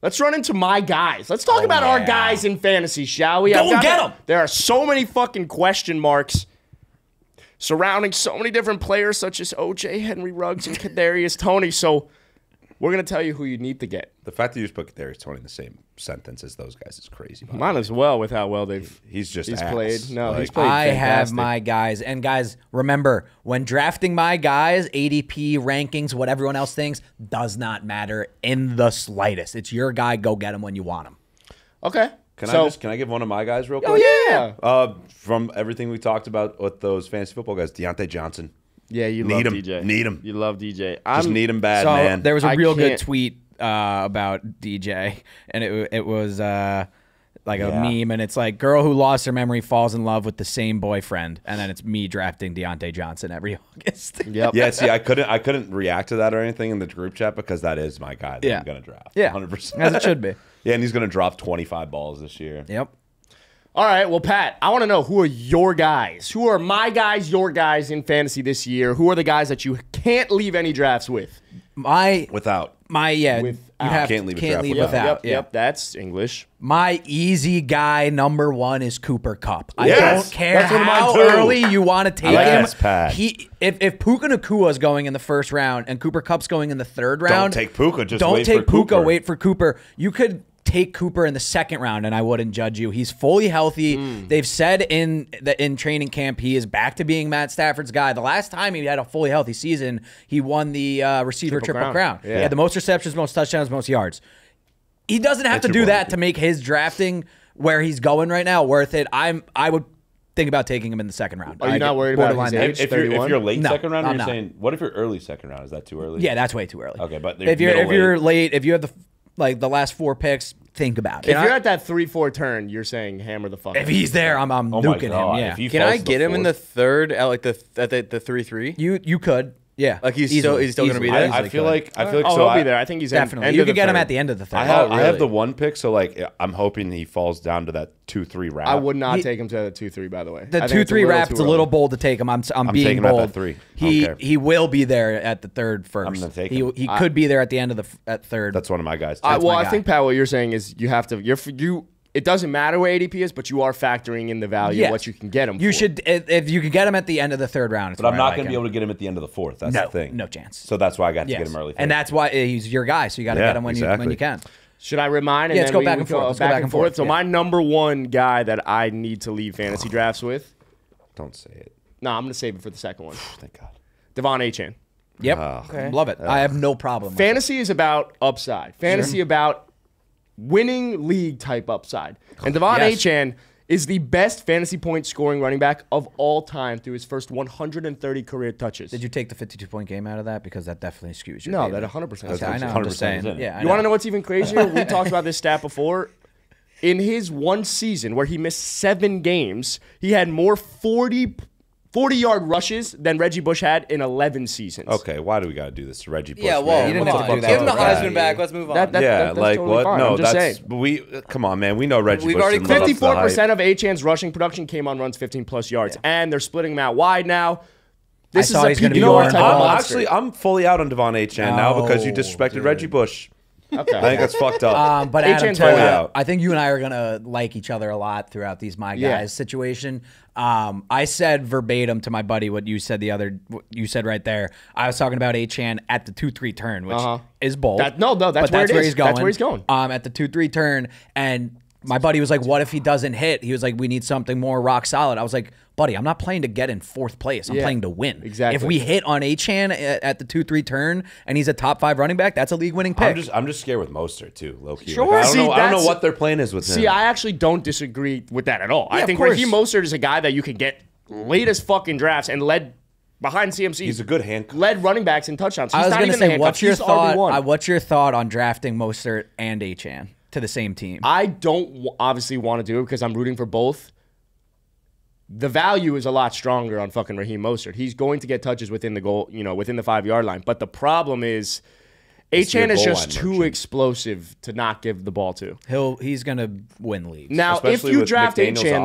let's run into my guys. Let's talk about our guys in fantasy, shall we? Go I've and got- get 'em. There are so many fucking question marks surrounding so many different players, such as OJ, Henry Ruggs, and Kadarius Toney. So we're gonna tell you who you need to get. The fact that you just put Kadarius Toney in the same sentence as those guys is crazy. by. Might as well with how well they've. He's just He's ass. played. No, Like, he's played. I have my guys. And guys, remember, when drafting my guys, ADP rankings, what everyone else thinks, does not matter in the slightest. It's your guy. Go get him when you want him. Okay. Can so, I just can I give one of my guys real quick? Oh yeah. Uh, from everything we talked about with those fantasy football guys, Diontae Johnson. Yeah, you Need love him. DJ. Need him. You love DJ. Just I'm, need him bad, so man. there was a I real good can't- tweet uh, about DJ, <laughs> and it it was uh, like a Yeah. meme, and it's like girl who lost her memory falls in love with the same boyfriend, and then it's me drafting Diontae Johnson every <laughs> August. Yep. yeah, see, I couldn't I couldn't react to that or anything in the group chat because that is my guy that Yeah. I'm gonna draft. Yeah. hundred percent As it should be. <laughs> Yeah, and he's gonna drop 25 balls this year. Yep. All right, well, Pat, I want to know who are your guys? Who are my guys, your guys in fantasy this year? Who are the guys that you can't leave any drafts with? My Without my yeah, Without. you have Can't leave a can't draft leave without. without. yep, yeah. yep, that's English. My easy guy number one is Cooper Kupp. I Yes, don't care that's one of how early you want to take Yes, him. Pat. He if if Puka Nacua is going in the first round and Cooper Kupp's going in the third round, don't take Puka, just don't wait take for Puka. Cooper. Wait for Cooper. You could take Cooper in the second round, and I wouldn't judge you. He's fully healthy. Hmm. They've said in the in training camp he is back to being Matt Stafford's guy. The last time he had a fully healthy season, he won the uh, receiver Triple triple, crown. crown. Yeah. He had the most receptions, most touchdowns, most yards. He doesn't have That's to do that to make his drafting where he's going right now worth it. I'm I would think about taking him in the second round. Are you I not worried about his age? if, if you're if 31? you're late No, second round, you're not. saying what if you're early second round? Is that too early? Yeah, that's way too early. Okay, but if you're if middle you're late. late, if you have the like the last four picks, think about it. If you're at that three four turn, you're saying hammer the fuck. If out. he's there, I'm I'm Oh my nuking God, him. Yeah, if he Can falls I to get him in the fourth- third at like the at the, the three three? you you could. Yeah, Like, he's still- he's still gonna be there? I, I feel could. like I feel like oh, so he'll I, be there. I think he's in- definitely. end You of the could get him third. at the end of the third. I have I have really? the one pick, so like I'm hoping he falls down to that two three round. I would not He- take him to the two three. By the way, I the think two it's a three little wrap. too a early. little bold to take him. I'm I'm, I'm being taking him at bold. that three. I He don't care. he will be there at the third first. gonna take he him. he could be there at the end of the f- at third. That's one of my guys. I, That's well, my I guy. think Pat, what you're saying is you have to. You're you. It doesn't matter where ADP is, but you are factoring in the value Yes. of what you can get him. You for. should if, if you can get him at the end of the third round. it's but I'm where I not like going to be him. able to get him at the end of the fourth. That's No, the thing. no chance. So that's why I got to get him early. and that's why he's your guy. So you got to Yeah, get him when you when you can. Should I remind? And Yeah, let's then go we- back we and go forth. Let's go back and forth, So yeah. my number one guy that I need to leave fantasy drafts with. don't say it. No, I'm going to save it for the second one. <sighs> Thank God. De'Von Achane. Yep, Oh. love it. I have no problem. with. Fantasy is about upside. Fantasy about winning league type upside. And <sighs> De'Von Yes. Achane is the best fantasy point scoring running back of all time through his first 130 career touches. Did you take the 52 point game out of that? Because that definitely skews your No, favor. that 100%. Okay, I know. I'm just saying. Yeah, I You want to know. know what's even crazier? we <laughs> talked about this stat before. In his one season where he missed seven games, he had more 40, 40 yard rushes than Reggie Bush had in 11 seasons. Okay, why do we got to do this to Reggie Bush? Yeah, man? well, You didn't have to do that Give him the with Reggie. Heisman back. Let's move on. That- that- yeah, that's like totally what? fine. No, I'm just that's saying. but we. Come on, man. We know Reggie. We've Bush already didn't up the 54% hype. of Achane's rushing production came on runs 15 plus yards, and they're splitting them out wide now. This saw is a he's gonna be You know type I'm of monster. actually I'm fully out on De'Von Achane now because you disrespected dude. Reggie Bush. Okay. I think that's fucked up. Um, but H.N. Adam,'s to- out. I think you and I are gonna like each other a lot throughout these my guys Yeah. situation. Um, I said verbatim to my buddy what you said the other what you said right there. I was talking about Achane at the two three turn, which Uh-huh. is bold. That- no, no, that's but where that's it where is. he's going. That's where he's going. Um, at the two three turn, and my buddy was like, "What if he doesn't hit?" He was like, "We need something more rock solid." I was like, "Buddy, I'm not playing to get in fourth place. I'm Yeah, playing to win. exactly. If we hit on Achane at, at the two three turn, and he's a top five running back, that's a league winning pick. I'm just I'm just scared with Mostert too, low key. Sure. Like, I don't See, know I don't know what their plan is with him. See, I actually don't disagree with that at all. Yeah, I think course. Raheem Mostert is a guy that you can get late as fucking drafts and led behind CMC. He's a good handcuff. led running backs in touchdowns. He's I was going to say, what's your He's thought? RB1. Uh, what's your thought on drafting Mostert and Achane to the same team? I don't w- obviously want to do it because I'm rooting for both. The value is a lot stronger on fucking Raheem Mostert. He's going to get touches within the goal, you know, within the five yard line. But the problem is, Is Achane is just too merchant? explosive to not give the ball to. He'll he's going to win leagues. Now, Especially if you draft McDaniel's Achane,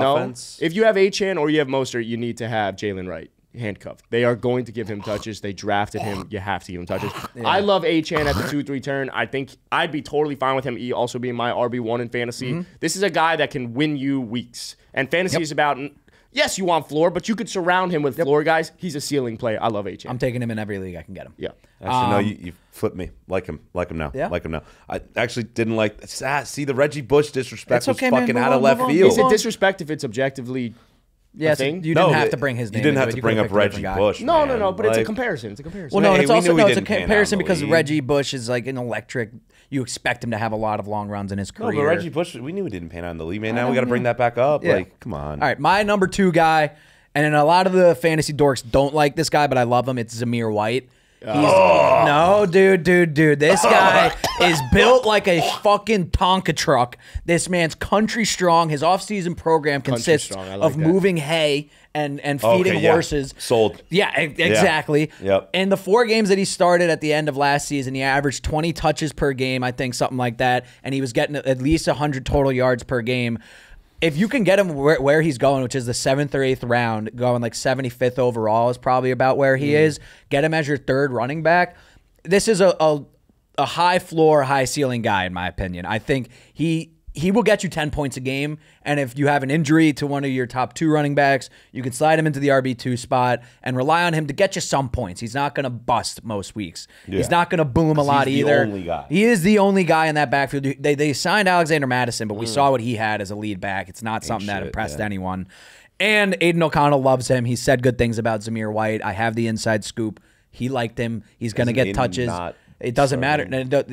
though, if you have Achane or you have Mostert, you need to have Jaylen Wright handcuffed. They are going to give him touches. They drafted him. You have to give him touches. I love Achane at the two three turn. I think I'd be totally fine with him e- also being my RB one in fantasy. Mm-hmm. This is a guy that can win you weeks, and fantasy is about. Yes, you want floor, but you could surround him with floor guys. He's a ceiling player. I love Achane. I'm taking him in every league I can get him. yeah. Actually, no, you, you flipped me. Like him. Like him now. Um, Yeah? Like him now. I actually didn't like. ah, See, the Reggie Bush disrespect It's was okay, man. fucking Move out on, of left on. field. Is it disrespect if it's objectively? Yeah, so thing? you no, didn't have to bring his name. You didn't into have it. to You bring up picked a different Reggie. Bush. No, no, man. no. But it's a comparison. It's a comparison. Well, no, Hey, it's also knew no, it's a didn't pan out in comparison because. Reggie Bush is like an electric. You expect him to have a lot of long runs in his No, career. but Reggie Bush, we knew he didn't pan out in the league, man. Now we got to bring that back up. Yeah. Like, come on. All right, my number two guy, and a lot of the fantasy dorks don't like this guy, but I love him. It's Zamir White. He's, oh. No, dude, dude, dude. This guy <laughs> is built like a fucking Tonka truck. This man's country strong. His off-season program consists like of that. moving hay and and Okay, feeding yeah. horses. Sold. Yeah, e- exactly. Yep. In the four games that he started at the end of last season, he averaged 20 touches per game, I think, something like that, and he was getting at least 100 total yards per game. If you can get him where, where he's going, which is the seventh or eighth round, going like 75th overall is probably about where he mm. is. Get him as your third running back. This is a, a a high floor, high ceiling guy, in my opinion. I think he he will get you 10 points a game. And if you have an injury to one of your top two running backs, you can slide him into the RB2 spot and rely on him to get you some points. He's not going to bust most weeks. He's not going to boom a lot the either. only guy. He is the only guy in that backfield. They, they signed Alexander Mattison, but we mm. saw what he had as a lead back. It's not something that shit, impressed yeah. anyone. And Aidan O'Connell loves him. He said good things about Zamir White. I have the inside scoop. He liked him. He's going to get Aiden touches. It doesn't matter.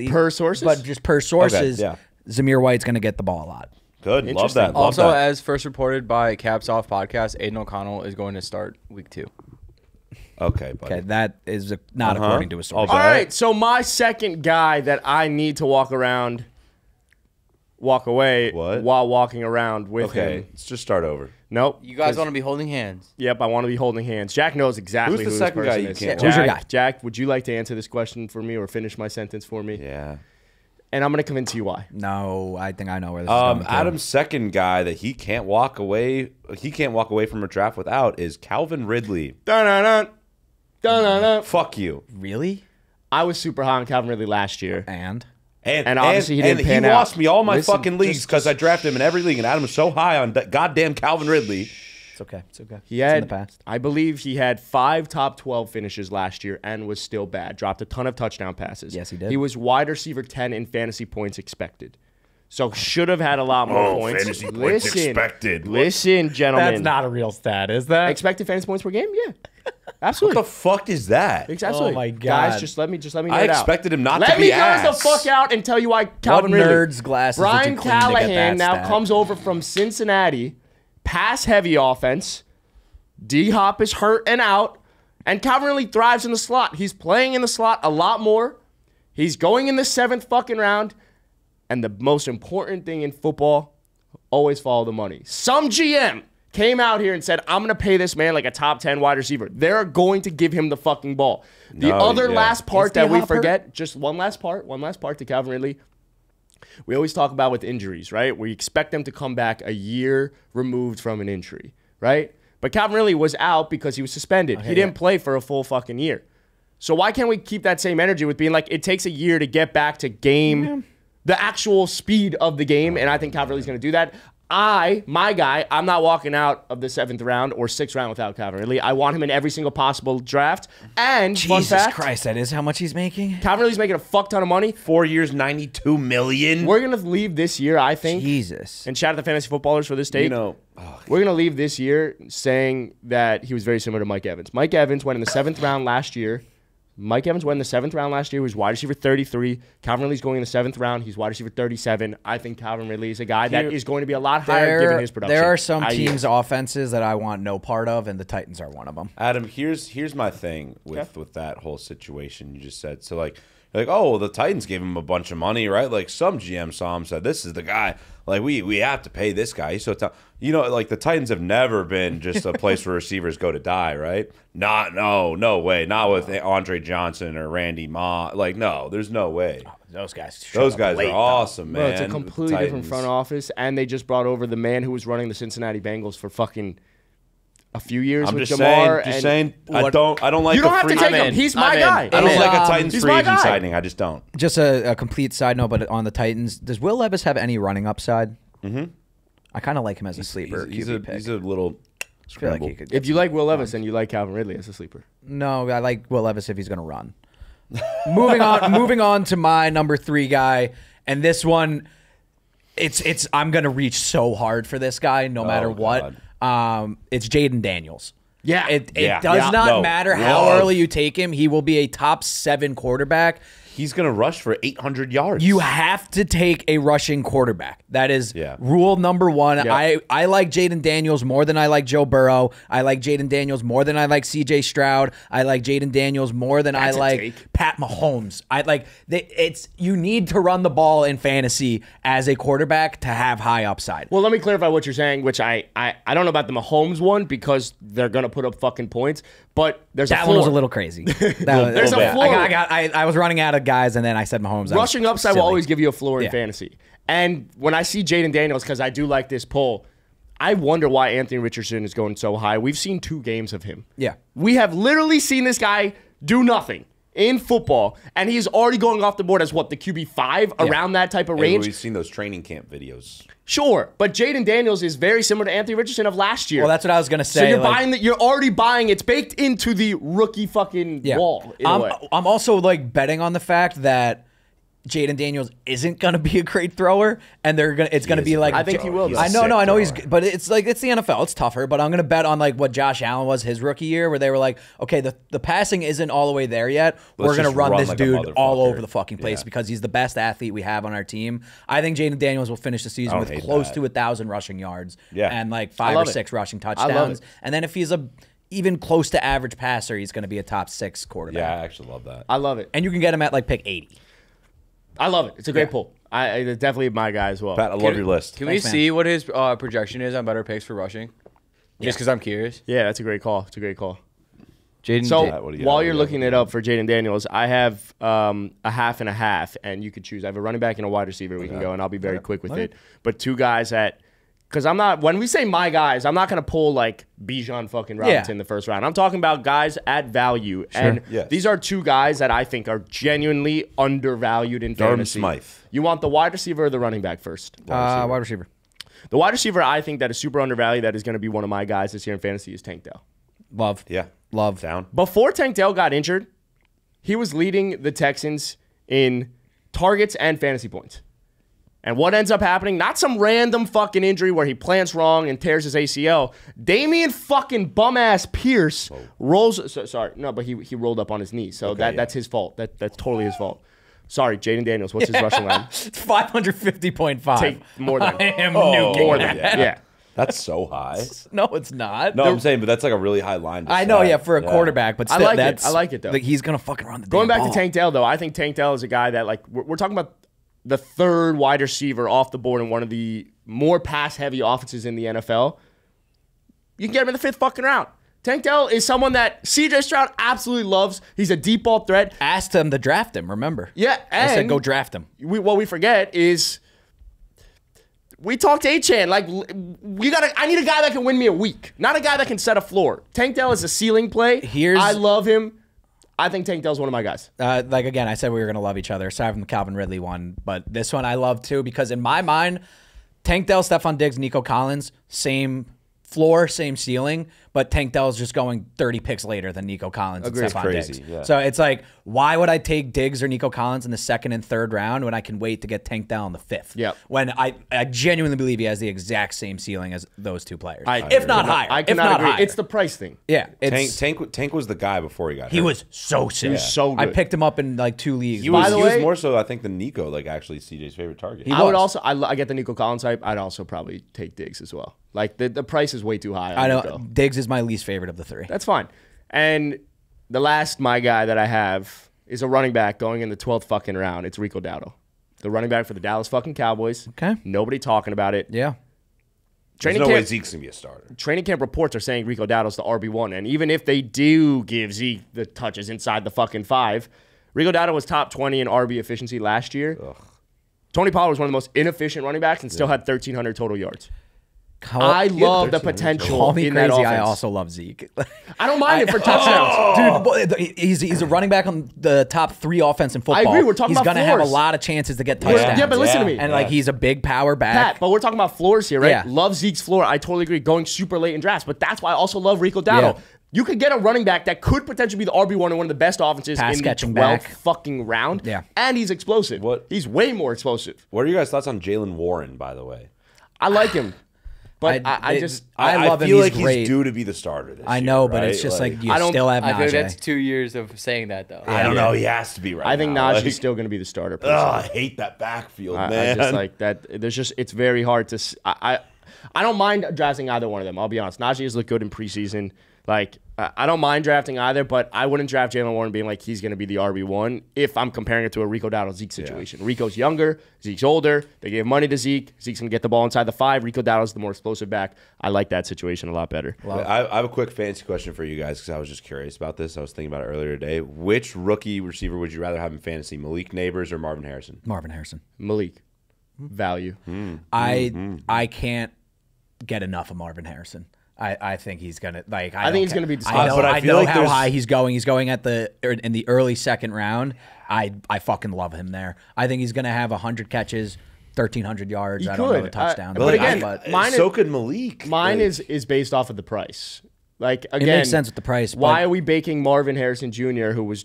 Per sources? But just per sources, yeah. Zamir White's going to get the ball a lot. Good. Love Interesting. that. Love Also, that. as first reported by Caps Off Podcast, Aidan O'Connell is going to start week two. okay, buddy. Okay, that is a, not Uh-huh. according to a All source. right. All right, so my second guy that I need to walk around, walk away What? while walking around with Okay, him. let's just start over. Nope. You guys want to be holding hands. Yep, I want to be holding hands. Jack knows exactly Who's the who second this guy you is. can't Jack. Who's your guy? Jack, would you like to answer this question for me or finish my sentence for me? Yeah. And I'm going to convince you why. No, I think I know where this Um, is going. Adam's second guy that he can't walk away, he can't walk away from a draft without is Calvin Ridley. Dun-dun-dun. Dun-dun-dun. Fuck you. really? I was super high on Calvin Ridley last year. And And, And obviously he didn't and pan he out. lost me all my Listen, fucking leagues because I drafted him in every league, and Adam was so high on that goddamn Calvin Ridley. It's okay. It's okay. He it's had, in the past. I believe he had five top 12 finishes last year and was still bad. Dropped a ton of touchdown passes. Yes, he did. He was wide receiver 10 in fantasy points expected. So should have had a lot more Oh, points. fantasy points expected. Listen, gentlemen. That's not a real stat, is that? expected fantasy points per game? Yeah. Absolutely. What the fuck is that? Absolutely. Oh my god. Guys, just let me just let me I nerd out. expected him not let to be Let me nerd ass. the fuck out and tell you why Calvin What Ridley. nerd's glasses Brian clean to get Callahan now stat? comes over from Cincinnati. Pass heavy offense. D Hop is hurt and out, and Calvin Ridley thrives in the slot. He's playing in the slot a lot more. He's going in the seventh fucking round. And the most important thing in football, always follow the money. Some GM came out here and said, I'm going to pay this man like a top 10 wide receiver. They're going to give him the fucking ball. The No, other yeah. last part Is that we D-Hop hurt? forget, just one last part, one last part to Calvin Ridley. We always talk about with injuries, right? We expect them to come back a year removed from an injury, right? But Calvin Ridley was out because he was suspended. he didn't play for a full fucking year. So why can't we keep that same energy with being like it takes a year to get back to game, the actual speed of the game, and I think Calvin Ridley's going to do that. I, my guy, I'm not walking out of the seventh round or sixth round without Calvin Ridley. I want him in every single possible draft. And fun Jesus fact, Christ, that is how much he's making. Calvin Ridley's making a fuck ton of money. Four years, ninety-two million. We're gonna leave this year, I think. Jesus. And shout out to the fantasy footballers for this take. you know, oh, We're gonna leave this year saying that he was very similar to Mike Evans. Mike Evans went in the seventh round last year. Mike Evans went in the seventh round last year. He was wide receiver 33. Calvin Ridley's going in the seventh round. He's wide receiver 37. I think Calvin Ridley is a guy that Here- is going to be a lot higher given There, his production. there are some I- teams' offenses that I want no part of, and the Titans are one of them. Adam, here's here's my thing with with that whole situation you just said. So like like oh well, the Titans gave him a bunch of money, right? Like some GM saw him said this is the guy. Like we we have to pay this guy. He's so ta-" you know like the Titans have never been just a place where <laughs> receivers go to die, right? Not no no way. Not with Andre Johnson or Randy Ma. Like no, there's no way. Oh, those guys. Those guys are awesome, man. Bro, it's a completely different front office, and they just brought over the man who was running the Cincinnati Bengals for fucking a few years I'm with just Ja'Marr. saying, just saying. I don't. I don't like. you don't the have to take I'm him. in. He's my I'm in. guy. I don't Hey, like a um, Titans he's free agent signing. I just don't. Just a, a complete side note, but on the Titans, does Will Levis have any running upside? Mm-hmm. I kind of like him as a sleeper He's, he's QB a he's a little. I feel like scramble. he could. If you like Will Levis, then you like Calvin Ridley as a sleeper. No, I like Will Levis if he's going to run. <laughs> moving on, moving on to my number three guy, and this one, it's it's I'm going to reach so hard for this guy no matter what. Um, it's Jayden Daniels. Yeah. it it Yeah. does Yeah. not No. matter how Love. early you take him; he will be a top seven quarterback. He's gonna rush for 800 yards. You have to take a rushing quarterback. That is Yeah. rule number one. I, I like Jayden Daniels more than I like Joe Burrow. I like Jayden Daniels more than I like CJ Stroud. I like Jayden Daniels more than That's a I like take. Pat Mahomes. I like they, it's you need to run the ball in fantasy as a quarterback to have high upside. Well, let me clarify what you're saying, which I I, I don't know about the Mahomes one because they're gonna put up fucking points, but there's that a one was a little crazy. <laughs> That There's a floor. I got, I, got I, I was running out of guys, and then I said Mahomes. Was Rushing upside will always give you a floor in Yeah. fantasy. And when I see Jayden Daniels, because I do like this poll, I wonder why Anthony Richardson is going so high. We've seen two games of him. Yeah. We have literally seen this guy do nothing in football, and he's already going off the board as what, the QB5 around that type of range? We've seen those training camp videos. Sure. But Jayden Daniels is very similar to Anthony Richardson of last year. Well, that's what I was gonna say. so you're like- buying that. You're already buying. It's baked into the rookie fucking wall. In a I'm. I'm also like betting on the fact that Jayden Daniels isn't gonna be a great thrower, and they're gonna it's gonna be like I think he will, He's though. a I know, no, I know he's, thrower. good, but it's like it's the NFL. It's tougher, but I'm gonna bet on like what Josh Allen was his rookie year, where they were like, okay, the the passing isn't all the way there yet. we're gonna run, run this like dude all over the fucking place Yeah. because he's the best athlete we have on our team. I think Jayden Daniels will finish the season oh, with close that. to a thousand rushing yards, Yeah. and like five or love it. six rushing touchdowns. And then if he's a even close to average passer, he's gonna be a top six quarterback. Yeah, I actually love that. I love it. and you can get him at like pick eighty. I love it. It's a great Yeah. pull. I, I definitely my guy as well. Pat, I love your list. Can Thanks, we man. see what his uh, projection is on Betr Picks for rushing? Just because I'm curious. yeah, that's a great call. It's a great call. Jayden. So Yeah, what you- while you're looking it up for Jayden Daniels, I have um, a half and a half, and you could choose. I have a running back and a wide receiver. We can go, and I'll be very quick with it. But two guys that, because I'm not. When we say my guys, I'm not gonna pull like Bijan fucking Robinson in the first round. I'm talking about guys at value, and Yes. these are two guys that I think are genuinely undervalued in Durham fantasy. Smythe. You want the wide receiver or the running back first? Uh, wide receiver. The wide receiver I think that is super undervalued that is going to be one of my guys this year in fantasy is Tank Dell. Love. Yeah, Love. down. Before Tank Dell got injured, he was leading the Texans in targets and fantasy points. And what ends up happening? Not some random fucking injury where he plants wrong and tears his ACL. Dameon fucking bum ass Pierce oh. rolls. So, sorry, no, but he he rolled up on his knee, so that yeah. that's his fault. That that's totally his fault. Sorry, Jayden Daniels. What's his rushing line? <laughs> It's 550.5. Take more than <laughs> I am Oh, nuking more that. than yeah. That's so high. <laughs> No, it's not. No, I'm saying, but that's like a really high line. to I know, set. yeah, for a quarterback, but I still, like it. I like it, though. Like he's gonna fucking run the Going damn back ball. to Tank Dell, though, I think Tank Dell is a guy that, like, we're, we're talking about the third wide receiver off the board in one of the more pass heavy offenses in the NFL. You can get him in the fifth fucking round. Tank Dell is someone that CJ Stroud absolutely loves. He's a deep ball threat. Asked him to draft him. Remember? Yeah, I said go draft him. we, what we forget is we talked to Achane. Like we got. I need a guy that can win me a week, not a guy that can set a floor. Tank Dell is a ceiling play. Here's- I love him. I think Tank Dell's one of my guys. Uh, like again, I said we were gonna love each other. Aside from the Calvin Ridley one, but this one I love too because in my mind, Tank Dell, Stefon Diggs, Nico Collins, same floor, same ceiling, but Tank Dell's just going 30 picks later than Nico Collins Agreed. and Stefon Crazy, Diggs. yeah. So it's like, why would I take Diggs or Nico Collins in the second and third round when I can wait to get Tank Dell in the fifth? Yep. When I, I genuinely believe he has the exact same ceiling as those two players, I, if not could higher. I if cannot not agree. higher. It's the price thing. yeah. It's, Tank, Tank, Tank was the guy before he got. he hurt. was so sick. He was so I picked him up in like two leagues. He was, By the he way- was more so, I think, than Nico. Like actually, CJ's favorite target. He I would also. I, I get the Nico Collins hype. I'd also probably take Diggs as well. Like the, the price is way too high. On I Nico. know Diggs is my least favorite of the three. That's fine. And the last my guy that I have is a running back going in the 12th fucking round. It's Rico Dowdle. The running back for the Dallas fucking Cowboys. Okay. Nobody talking about it. Yeah. There's Training no way camp, Zeke's gonna be a starter. training camp reports are saying Rico Dowdle's the RB1. And even if they do give Zeke the touches inside the fucking five, Rico Dowdle was top 20 in RB efficiency last year. Tony Pollard was one of the most inefficient running backs and still had 1,300 total yards. Call, I love the potential call me in crazy. offense. I also love Zeke. <laughs> I don't mind it for touchdowns. Oh. Dude, he's, he's a running back on the top three offense in football. I agree. We're talking he's about gonna have a lot of chances to get Yeah, touchdowns. yeah, but listen to me. And like he's a big power back. Pat, but we're talking about floors here, right? Yeah. Love Zeke's floor. I totally agree. Going super late in drafts, but that's why I also love Rico Dowdle. Yeah. You could get a running back that could potentially be the RB one in one of the best offenses Pass in the catching 12th back. fucking round. Yeah. and he's explosive. What- He's way more explosive. What are your guys' thoughts on Jaylen Warren? By the way, I like him, but I, I, it- just I love him. feel He's like great. he's due to be the starter. This I know, year, but it's just like, you I don't- still have I feel Najee. that's two years of saying that though. I don't know. He has to be right. I think now. Najee's Like, still going to be the starter. <laughs> Ugh. I hate that backfield, I, I man. just like that. There's just it's very hard to. s- I, I I don't mind drafting either one of them. I'll be honest. Najee has looked good in preseason. Like I I don't mind drafting either, but I wouldn't draft Jaylen Warren being like he's going to be the RB one if I'm comparing it to a Rico Dowdle Zeke situation. Rico's younger, Zeke's older. They gave money to Zeke. Zeke's going to get the ball inside the five. Rico Dowdle's the more explosive back. I like that situation a lot better. I, I have a quick fancy question for you guys because I was just curious about this. I was thinking about it earlier today. Which rookie receiver would you rather have in fantasy, Malik Nabers or Marvin Harrison? Marvin Harrison. Malik, value. I Mm-hmm. I can't get enough of Marvin Harrison. I, I think he's gonna like. I, I think he's ca- gonna be I know, But I I feel know like how there's- high he's going. He's going at the er, in the early second round. I I fucking love him there. I think he's gonna have hundred catches, thirteen hundred yards. He I don't know could. the touchdown. I- but again, but mine so is- could Malik. Mine Like, is is based off of the price. Like again, makes sense with the price, Why but- are we baking Marvin Harrison Jr., who was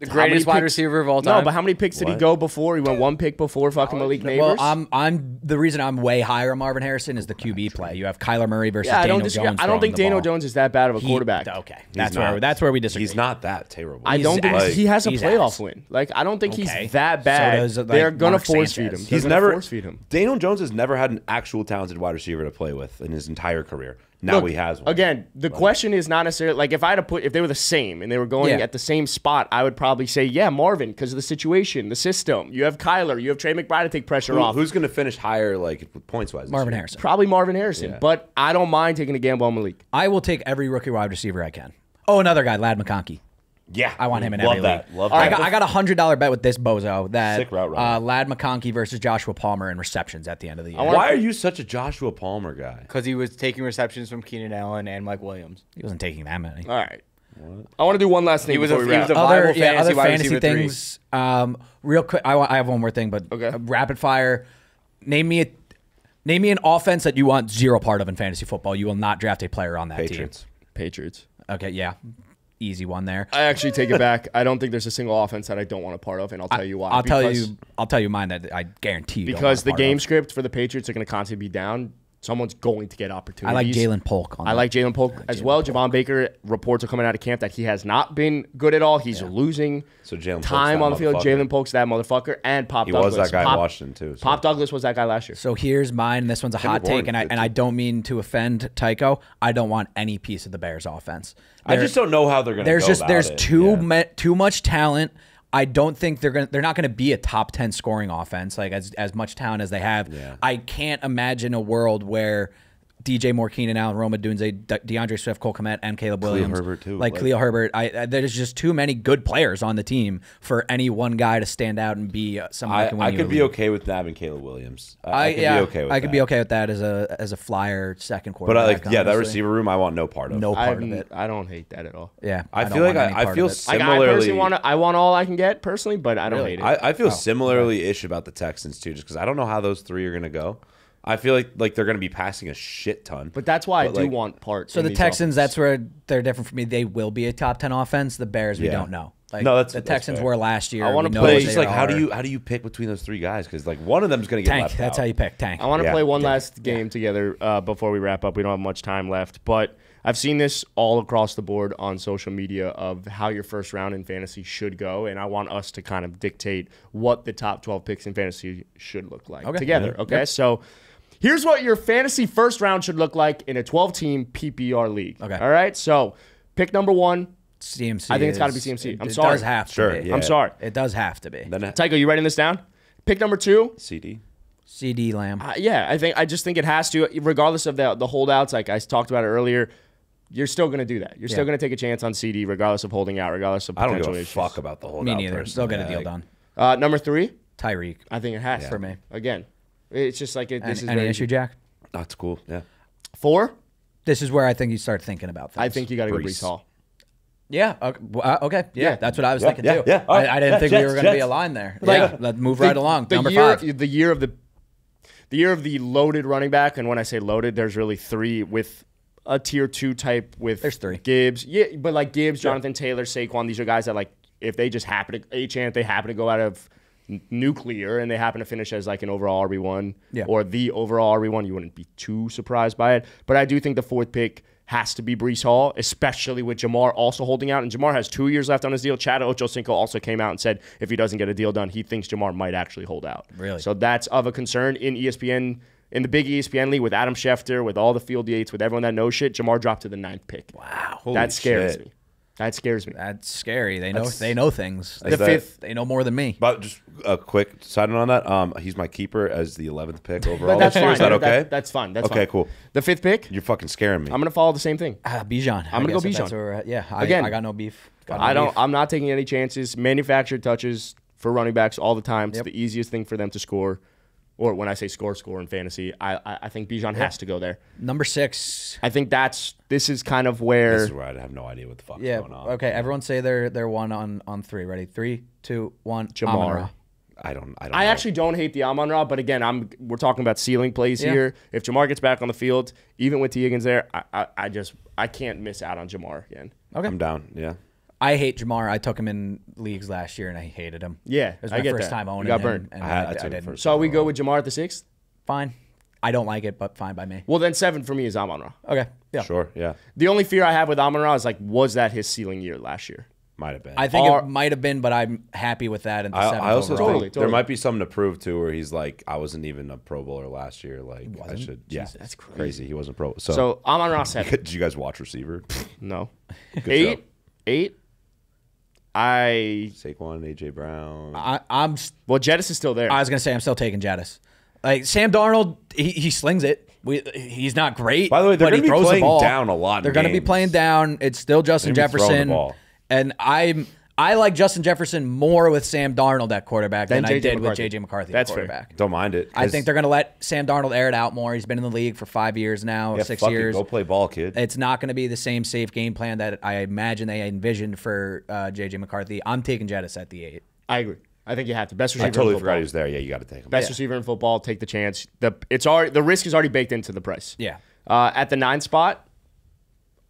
The how many greatest wide picks- receiver of all time. No, but how many picks did he go before? He went one pick before fucking Malik Nabers. well, I'm I'm the reason I'm way higher on Marvin Harrison is the QB play. You have Kyler Murray versus yeah, I Daniel don't disagree. Jones. I don't think Daniel ball. Jones is that bad of a He- quarterback. Okay, he's that's not- where that's where we disagree. He's not that terrible. I don't He's think ass. he has a He's playoff ass. win. Like I don't think Okay. he's that So bad. does, like, They're gonna Mark force feed him. They're He's never. force feed him. Daniel Jones has never had an actual talented wide receiver to play with in his entire career. Now Look, he has one. Again, the question is not necessarily like if I had to put if they were the same and they were going Yeah. at the same spot, I would probably say yeah, Marvin because of the situation, the system. You have Kyler, you have Trey McBride to take pressure Who- off. who's going to finish higher, like points wise? Marvin Harrison. Probably Marvin Harrison, Yeah. but I don't mind taking a gamble on Malik. I will take every rookie wide receiver I can. Oh, another guy, Ladd McConkey. Yeah, I want him in Love every that. league. Love I that. got, I got a hundred dollar bet with this bozo that Sick route uh. Ladd McConkey versus Joshua Palmer in receptions at the end of the year. Why are you such a Joshua Palmer guy? because he was taking receptions from Keenan Allen and Mike Williams. he wasn't taking that many. All right. I want to do one last thing. He was a- before we he wrap. was a- other viable yeah, fantasy other wide fantasy receiver three. things. Um, real quick, I, wa- I have one more thing, but Okay. uh, rapid fire. Name me a name me an offense that you want zero part of in fantasy football. You will not draft a player on that team. Patriots. Patriots. Okay, yeah, easy one there. I actually take it back. I don't think there's a single offense that I don't want a part of, and I'll tell you why. I'll tell you. I'll tell you mine that I guarantee you. because the game of. script for the Patriots are going to constantly be down. Someone's going to get opportunities. I like Ja'Lynn Polk. On I like Ja'Lynn Polk as well. Javon Baker reports are coming out of camp that he has not been good at all. He's losing So Jalen time on the field. Ja'Lynn Polk's that motherfucker, and Pop He Douglas. was that guy Pop, in Washington too. so- Pop Douglas was that guy last year. So here's mine. This one's a hot take, and I and I don't mean to offend Tycho. I don't want any piece of the Bears offense. I just don't know how they're gonna. there's go just about there's it. too Yeah. me, too much talent. I don't think they're gonna they're not gonna be a top ten scoring offense like as as much talent as they have. Yeah. I can't imagine a world where DJ Moore, Keenan Allen, Rome Odunze, De- D'Andre Swift, Cole Kmet, and Caleb Williams, Cleo Herbert, too. like Like- Khalil Herbert. I, I there's just too many good players on the team for any one guy to stand out and be uh, someone I, can win I could be league. okay with nabbing Caleb Williams. I, I, I could yeah, be okay with I could that. be okay with that as a as a flyer second quarter. But. I like yeah, that receiver room I want no part of. No I, part of it. I don't hate that at all. Yeah, I don't feel like I- I feel of it. Like I Similarly- want to, I want all I can get personally, but I don't hate it. I, I feel Oh, similarly ish about the Texans too, just because I don't know how those three are gonna go. I feel like like they're gonna be passing a shit ton. but that's why But, I do like- want part. So the Texans, offenses. that's where they're different for me. They will be a top ten offense. The Bears, we Yeah. don't know. Like, No, that's- the that's Texans fair. were last year. I wanna play- it's just they like how do you how do you pick between those three guys? Because like one of them's gonna get tank? That's out. how you pick tank. I want to Yeah. play one Yeah. last game together uh, before we wrap up. We don't have much time left, but I've seen this all across the board on social media of how your first round in fantasy should go, and I want us to kind of dictate what the top 12 picks in fantasy should look like Okay. together. Yeah. Okay, so here's what your fantasy first round should look like in a 12 team PPR league. Okay. all right. So pick number one. CMC. I think it's gotta be CMC. It, I'm it sorry. does have to Sure, be. yeah. I'm sorry, It does have to be. Then Tycho. You writing this down? Pick number two. CeeDee. CeeDee Lamb. Uh, yeah, I think I just think it has to, regardless of the the holdouts. Like I talked about it earlier, you're still going to do that. You're still going to take a chance on CeeDee, regardless of holding out, regardless of I don't potential give a issues. fuck about the whole. me neither. They'll get a deal done. Uh, number three, Tyreek. I think it has For me. Again, it's just like it, this Any, is any very issue, Jack? That's cool. Yeah. four. This is where I think you start thinking about things. I think you got to go Breece. Breece Hall. Yeah. Okay. uh, okay. Yeah, Yeah. That's what I was Yeah, thinking yeah, too. yeah. All right. I, I didn't Yeah, think we were going to be Jets. a line there. Like, yeah. Let's move right along. The Number year, five. the year of the, the year of the loaded running back, and when I say loaded, there's really three with a tier two type with There's three. Gibbs, yeah, but like Gibbs, Jonathan Taylor, Saquon, these are guys that like if they just happen to a chance they happen to go out of n- nuclear and they happen to finish as like an overall RB one Yeah. or the overall RB one, you wouldn't be too surprised by it. But I do think the fourth pick has to be Breece Hall, especially with Ja'Marr also holding out. And Ja'Marr has two years left on his deal. Chad Ochocinco also came out and said if he doesn't get a deal done, he thinks Ja'Marr might actually hold out. Really? So that's of a concern in ESPN. In the big ESPN league with Adam Schefter, with all the field yates, with everyone that knows shit, Jamar dropped to the ninth pick. Wow. Holy that scares shit. me. That scares me. That's scary. They know. That's- they know things. They, The that- fifth, they know more than me. But just a quick side note on that. Um, he's my keeper as the eleventh pick overall. that's <laughs> this year. fine. Is that That- okay? that's fine. That's okay. fine. Cool. The fifth pick, You're fucking scaring me. I'm gonna follow the same thing. Uh, Bijan. I'm gonna go guess if that's Bijan. where. Yeah. I, Again, I got no beef. Got no I don't. beef. I'm not taking any chances. Manufactured touches for running backs all the time. It's Yep. the easiest thing for them to score. Or when I say score, score in fantasy, I I, I think Bijan has to go there. Number six. I think that's this is kind of where this is where I have no idea what the fuck's Yeah. going on. Okay. Everyone say they're they're one on on three. Ready? Three, two, one. Ja'Marr. I don't. I don't. I know. actually don't hate the Amon Ra, but again, I'm we're talking about ceiling plays Yeah. here. If Ja'Marr gets back on the field, even with Tee Higgins there, I, I, I just I can't miss out on Ja'Marr again. Okay. I'm down. Yeah. I hate Ja'Marr. I took him in leagues last year and I hated him. Yeah, It was I my get first that. time You owning got him. burned. And I I, had- I I took him didn't. first. So we go with Ja'Marr at the sixth. Fine. I don't like it, but fine by me. Well, then seven for me is Amon Ra. Okay. Yeah. Sure. Yeah. The only fear I have with Amon Ra is like, was that his ceiling year last year? Might have been. I think Are- it might have been, but I'm happy with that. In the I, seventh I also overall. Totally, think there might be something to prove too, where he's like, I wasn't even a Pro Bowler last year. Like I wasn't? should. Yeah, that's crazy. crazy. He wasn't pro. So, So Amon Ra seven. <laughs> did you guys watch receiver? <laughs> No. Good eight. show. Eight. I Saquon, AJ Brown. I, I'm. well, Jettis is still there. I was gonna say I'm still taking Jettis. Like Sam Darnold, he, he slings it. We, he's not great. By the way, they're gonna be playing down a lot They're gonna be playing down. It's still Justin They're gonna be the Jefferson, and I'm. I like Justin Jefferson more with Sam Darnold at quarterback Than than, I did McCarthy. with JJ McCarthy That's at fair. quarterback. Don't mind it. I think they're going to let Sam Darnold air it out more. He's been in the league for five years now, yeah, six fuck it, years. Go play ball, kid. It's not going to be the same safe game plan that I imagine they envisioned for uh, JJ McCarthy. I'm taking Jettis at the eight. I agree. I think you have to. Best receiver. I totally in forgot football. he was there. Yeah, you got to take him. Best receiver in football. Take the chance. The it's already the risk is already baked into the price. Yeah. Uh, at the nine spot,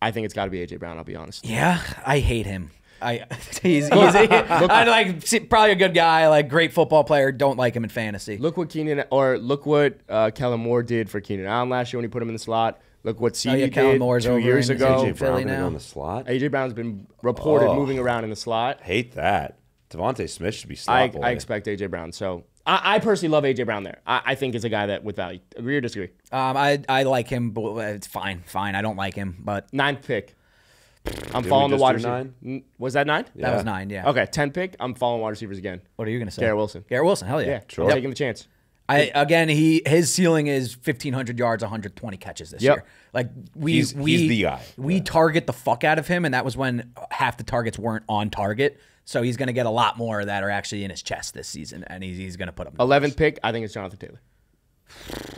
I think it's got to be AJ Brown. I'll be honest. Yeah, I hate him. I <laughs> he's, he's <laughs> I like probably a good guy, like great football player. Don't like him in fantasy. Look what Keenan or look what uh, Kellen Moore did for Keenan Allen last year when he put him in the slot. Look what CeeDee Oh, yeah, Kellen did Moore's two over years in ago. Philly AJ Brown gonna now. go in the slot. AJ Brown's been reported Oh. moving around in the slot. Hate that. DeVonta Smith should be slot I, boy. I expect AJ Brown. So I, I personally love AJ Brown there. I, I think it's a guy that with value. Agree or disagree? Um, I I like him, but it's fine, fine. I don't like him, but Ninth pick. I'm we following the just wide receiver. nine? Was that nine? that was nine. Yeah. Okay, 10 pick. I'm following wide receivers again. What are you gonna say? Garrett Wilson. Garrett Wilson. Hell yeah. Yeah, Sure. I'm taking the chance. I again, he his ceiling is 1500 yards, 120 catches this Yep. year. Like we He's- we he's the guy. We target the fuck out of him, and that was when half the targets weren't on target. So he's gonna get a lot more that are actually in his chest this season, and he's, he's gonna put them. 11th pick. I think it's Jonathan Taylor.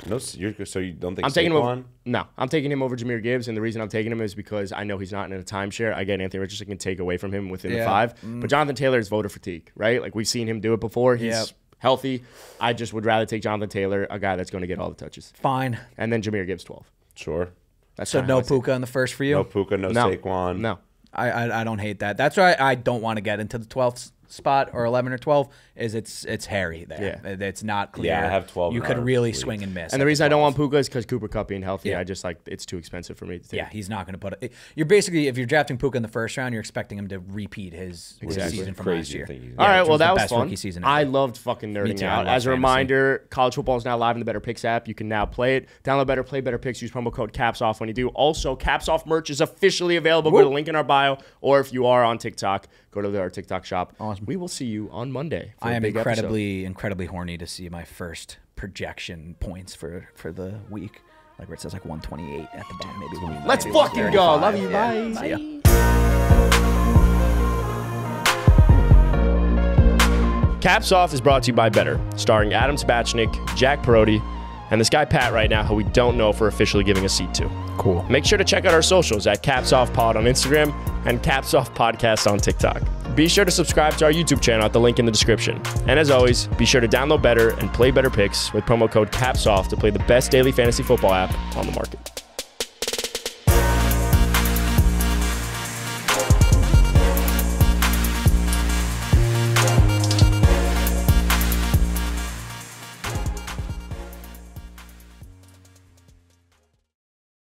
No, you're, so you don't think I'm taking him over. No, I'm taking him over Jahmyr Gibbs, and the reason I'm taking him is because I know he's not in a timeshare. I get Anthony Richardson can take away from him within the Yeah. five, mm. but Jonathan Taylor is voter fatigue, right? Like we've seen him do it before. He's Yep. healthy. I just would rather take Jonathan Taylor, a guy that's going to get all the touches, Fine. and then Jahmyr Gibbs 12. Sure. That's So no I see it. Puka in the first for you. No Puka, no, No, Saquon. no. I, I I don't hate that. That's why I don't want to get into the 12th spot or 11 or 12 is it's it's hairy there. Yeah. It's not clear. Yeah, I have 12 You could really league. swing and miss. And the reason I don't want Puka is because Cooper Kupp being healthy. Yeah. I just like it's too expensive for me to take. Yeah, he's not going to put it. You're basically if you're drafting Puka in the first round, you're expecting him to repeat his, his Exactly. season from Crazy last year. to think he's- All Yeah, right, well was that was best fun. rookie season I loved fucking nerding too, out. As a fantasy. reminder, college football is now live in the Betr Picks app. You can now play it. Download Betr, play Betr Picks. Use promo code Caps Off when you do. Also, Caps Off merch is officially available. Go to the link in our bio, or if you are on TikTok, go to our TikTok shop. Awesome. We will see you on Monday. For I a am big episode. incredibly incredibly horny to see my first projection points for for the week. Like where it says like 128 at the bottom, maybe. one- Let's maybe fucking go. Love you. Yeah. Bye. See ya. Caps Off is brought to you by Betr, starring Adam Spachnik, Jack Perotti, and this guy Pat right now, who we don't know if we're officially giving a seat to. Cool. Make sure to check out our socials at Caps Off Pod on Instagram and Caps Off Podcast on TikTok. Be sure to subscribe to our YouTube channel at the link in the description. And as always, be sure to download Betr and play Betr Picks with promo code CAPS OFF to play the best daily fantasy football app on the market.